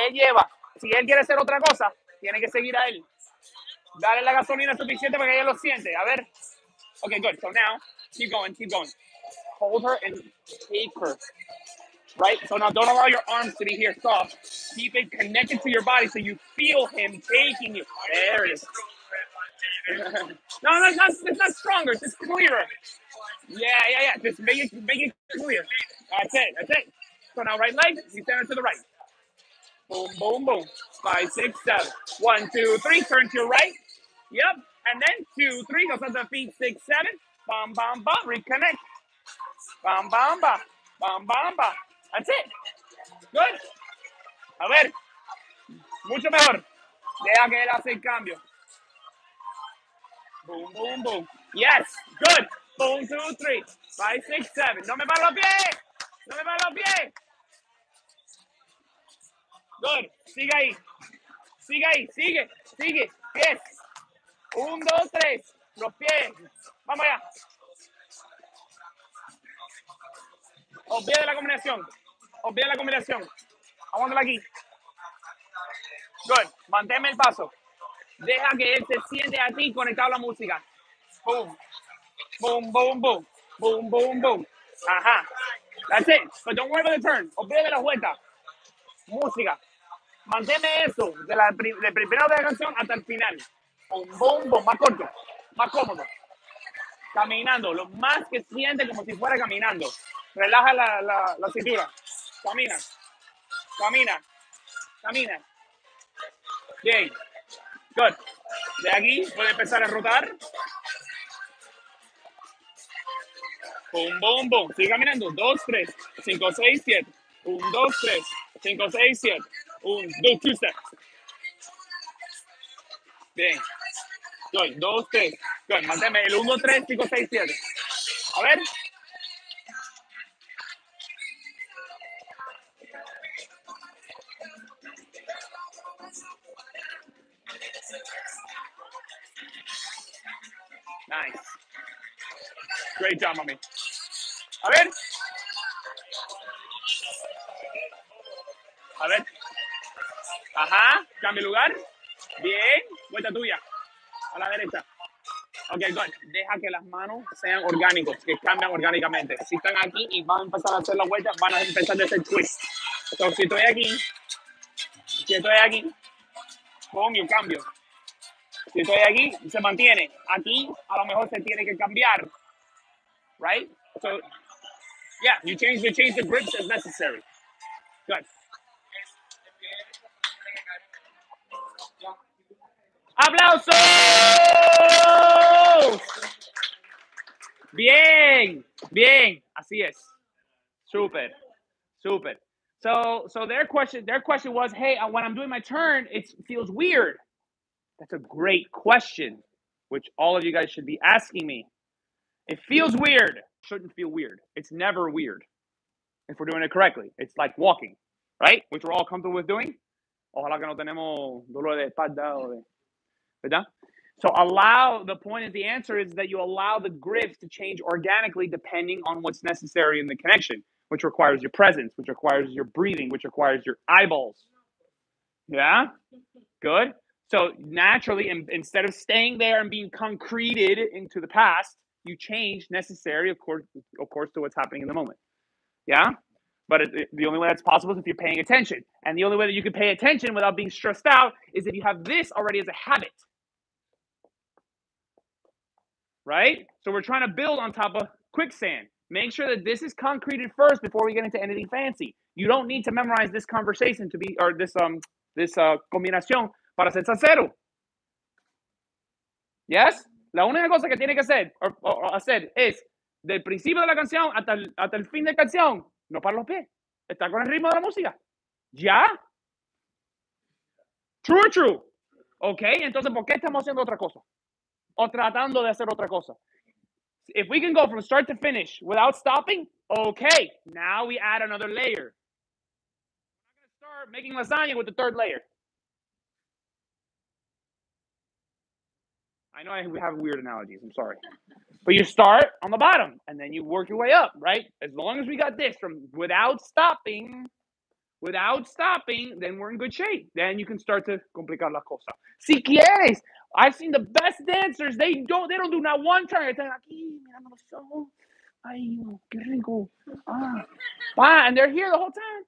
[SPEAKER 1] Él lleva. Si él quiere hacer otra cosa, tiene que seguir a él. Dale la gasolina suficiente para que ella lo siente. A ver. Okay, good. So now, keep going, keep going. Hold her and take her. Right? So now don't allow your arms to be here soft. Keep it connected to your body so you feel him taking you. There it is. no, it's not, it's not stronger. It's just clearer. Yeah, yeah, yeah. Just make it, make it clear. That's it. That's it. So now right leg, you turn to the right. Boom, boom, boom. Five, six, seven. One, two, three. Turn to your right. Yep. And then two, three. Goes on the feet. Six, seven. Bam, bam, bam. Reconnect. Bam, bam, bam. Bam, bam, bam. That's it. Good. A ver. Mucho mejor. Deja que él hace el cambio. Boom, boom, boom. Yes. Good. Boom, two, three. Five, six, seven. No me paro los pies. No me paro los pies. Good. Sigue ahí. Sigue ahí. Sigue. Sigue. Pies. Un, dos, tres. Los pies. Vamos allá. Olvida la combinación. Olvida la combinación. Vámonos aquí. Good. Manténme el paso. Deja que él se siente a ti conectado a la música. Boom. Boom, boom, boom. Boom, boom, boom. Ajá. That's it. But don't worry about the turn. De la vuelta. Música. Manténme eso de la, de primera de la canción hasta el final. Boom, boom, boom. Más corto. Más cómodo caminando, lo más que siente como si fuera caminando. Relaja la, la, la cintura, camina, camina, camina. Bien, good. De aquí puede empezar a rotar. Bum, bum, bum. Sigue caminando. 2, 3, 5, 6, 7. 1, 2, 3, 5, 6, 7. 1, 2, 2 steps. Bien. 2, 3, Bien, mándeme el 1, 3, 5, 6, 7. A ver. Nice. Great job, mami. A ver. A ver. Ajá. Cambio lugar. Bien. Vuelta tuya. A la derecha. Ok, good. Deja que las manos sean orgánicos, que cambian orgánicamente. Si están aquí y van a empezar a hacer la vuelta, van a empezar a hacer twist. Entonces, si estoy aquí, si estoy aquí, un cambio. Si estoy aquí, se mantiene. Aquí, a lo mejor se tiene que cambiar. Right? So, yeah, you change, you change the grips as necessary. Good. ¡Aplausos! Bien, bien, así es. Super, super. So, so their question, their question was, hey, uh, when I'm doing my turn, it feels weird. That's a great question, which all of you guys should be asking me. It feels weird. Shouldn't feel weird. It's never weird if we're doing it correctly. It's like walking, right? Which we're all comfortable with doing. Ojalá que no tenemos dolor de espalda o de, ¿verdad? So allow the point is the answer is that you allow the grips to change organically depending on what's necessary in the connection, which requires your presence, which requires your breathing, which requires your eyeballs. Yeah? Good. So naturally, in, instead of staying there and being concreted into the past, you change necessary, of course, of course, to what's happening in the moment. Yeah? But it, it- the only way that's possible is if you're paying attention. And the only way that you can pay attention without being stressed out is if you have this already as a habit. Right? So we're trying to build on top of quicksand. Make sure that this is concreted first before we get into anything fancy. You don't need to memorize this conversation to be or this um this uh combinación para ser sincero. Yes? La única cosa que tiene que hacer o, o- o hacer es del principio de la canción hasta el, hasta el fin de la canción, no para los pies. Está con el ritmo de la música. ¿Ya? True true. Ok, entonces, ¿por qué estamos haciendo otra cosa? O tratando de hacer otra cosa. If we can go from start to finish without stopping, okay, now we add another layer. I'm going to start making lasagna with the third layer. I know I have weird analogies. I'm sorry. But you start on the bottom and then you work your way up, right? As long as we got this from without stopping, without stopping, then we're in good shape. Then you can start to complicar la cosa. Si quieres, I've seen the best dancers. They don't. They don't do not one turn. Los ojos. Ay, qué. Ah, ah, and they're here the whole time.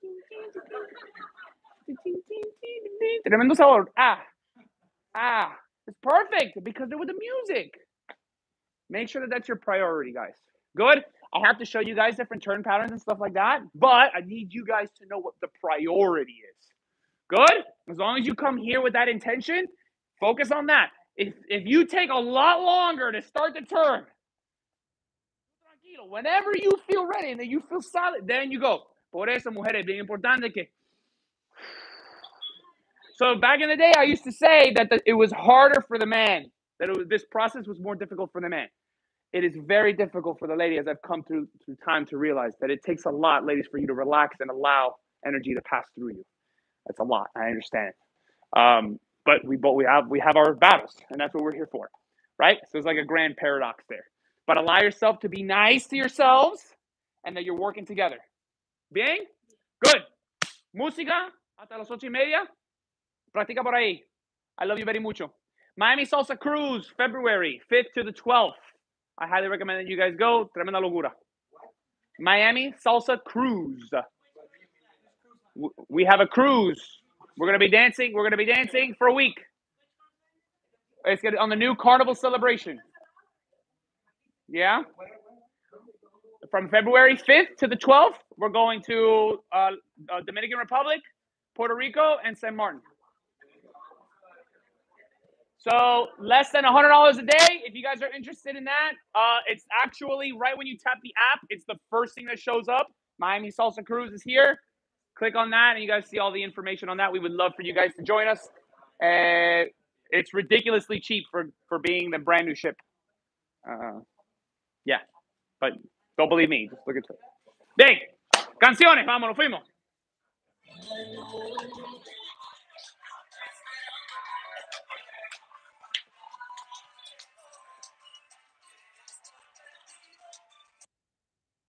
[SPEAKER 1] Tremendo sabor. Ah, ah. It's perfect because they're with the music. Make sure that that's your priority, guys. Good. I have to show you guys different turn patterns and stuff like that, but I need you guys to know what the priority is. Good. As long as you come here with that intention, focus on that. If if you take a lot longer to start the turn, whenever you feel ready and then you feel solid, then you go. Por eso, mujeres, bien importante que so back in the day, I used to say that the, it was harder for the man. That was, this process was more difficult for the man. It is very difficult for the lady, as I've come through through time to realize that it takes a lot, ladies, for you to relax and allow energy to pass through you. That's a lot. I understand. Um, but we but we have we have our battles, and that's what we're here for, right? So it's like a grand paradox there. But allow yourself to be nice to yourselves, and that you're working together. Bien, good. Música hasta las ocho y media. Practica por ahí. I love you very mucho. Miami Salsa Cruise, February 5th to the 12th. I highly recommend that you guys go. Tremenda locura. Miami Salsa Cruise. We have a cruise. We're going to be dancing. We're going to be dancing for a week. It's gonna, on the new Carnival celebration. Yeah? From February 5th to the 12th, we're going to uh, uh, Dominican Republic, Puerto Rico, and San Martin. So less than hundred dollars a day. If you guys are interested in that, uh, it's actually right when you tap the app. It's the first thing that shows up. Miami Salsa Cruise is here. Click on that, and you guys see all the information on that. We would love for you guys to join us. Uh, it's ridiculously cheap for for being the brand new ship. Uh, yeah, but don't believe me. Just look at it. Big canciones. Vámonos, fuimos.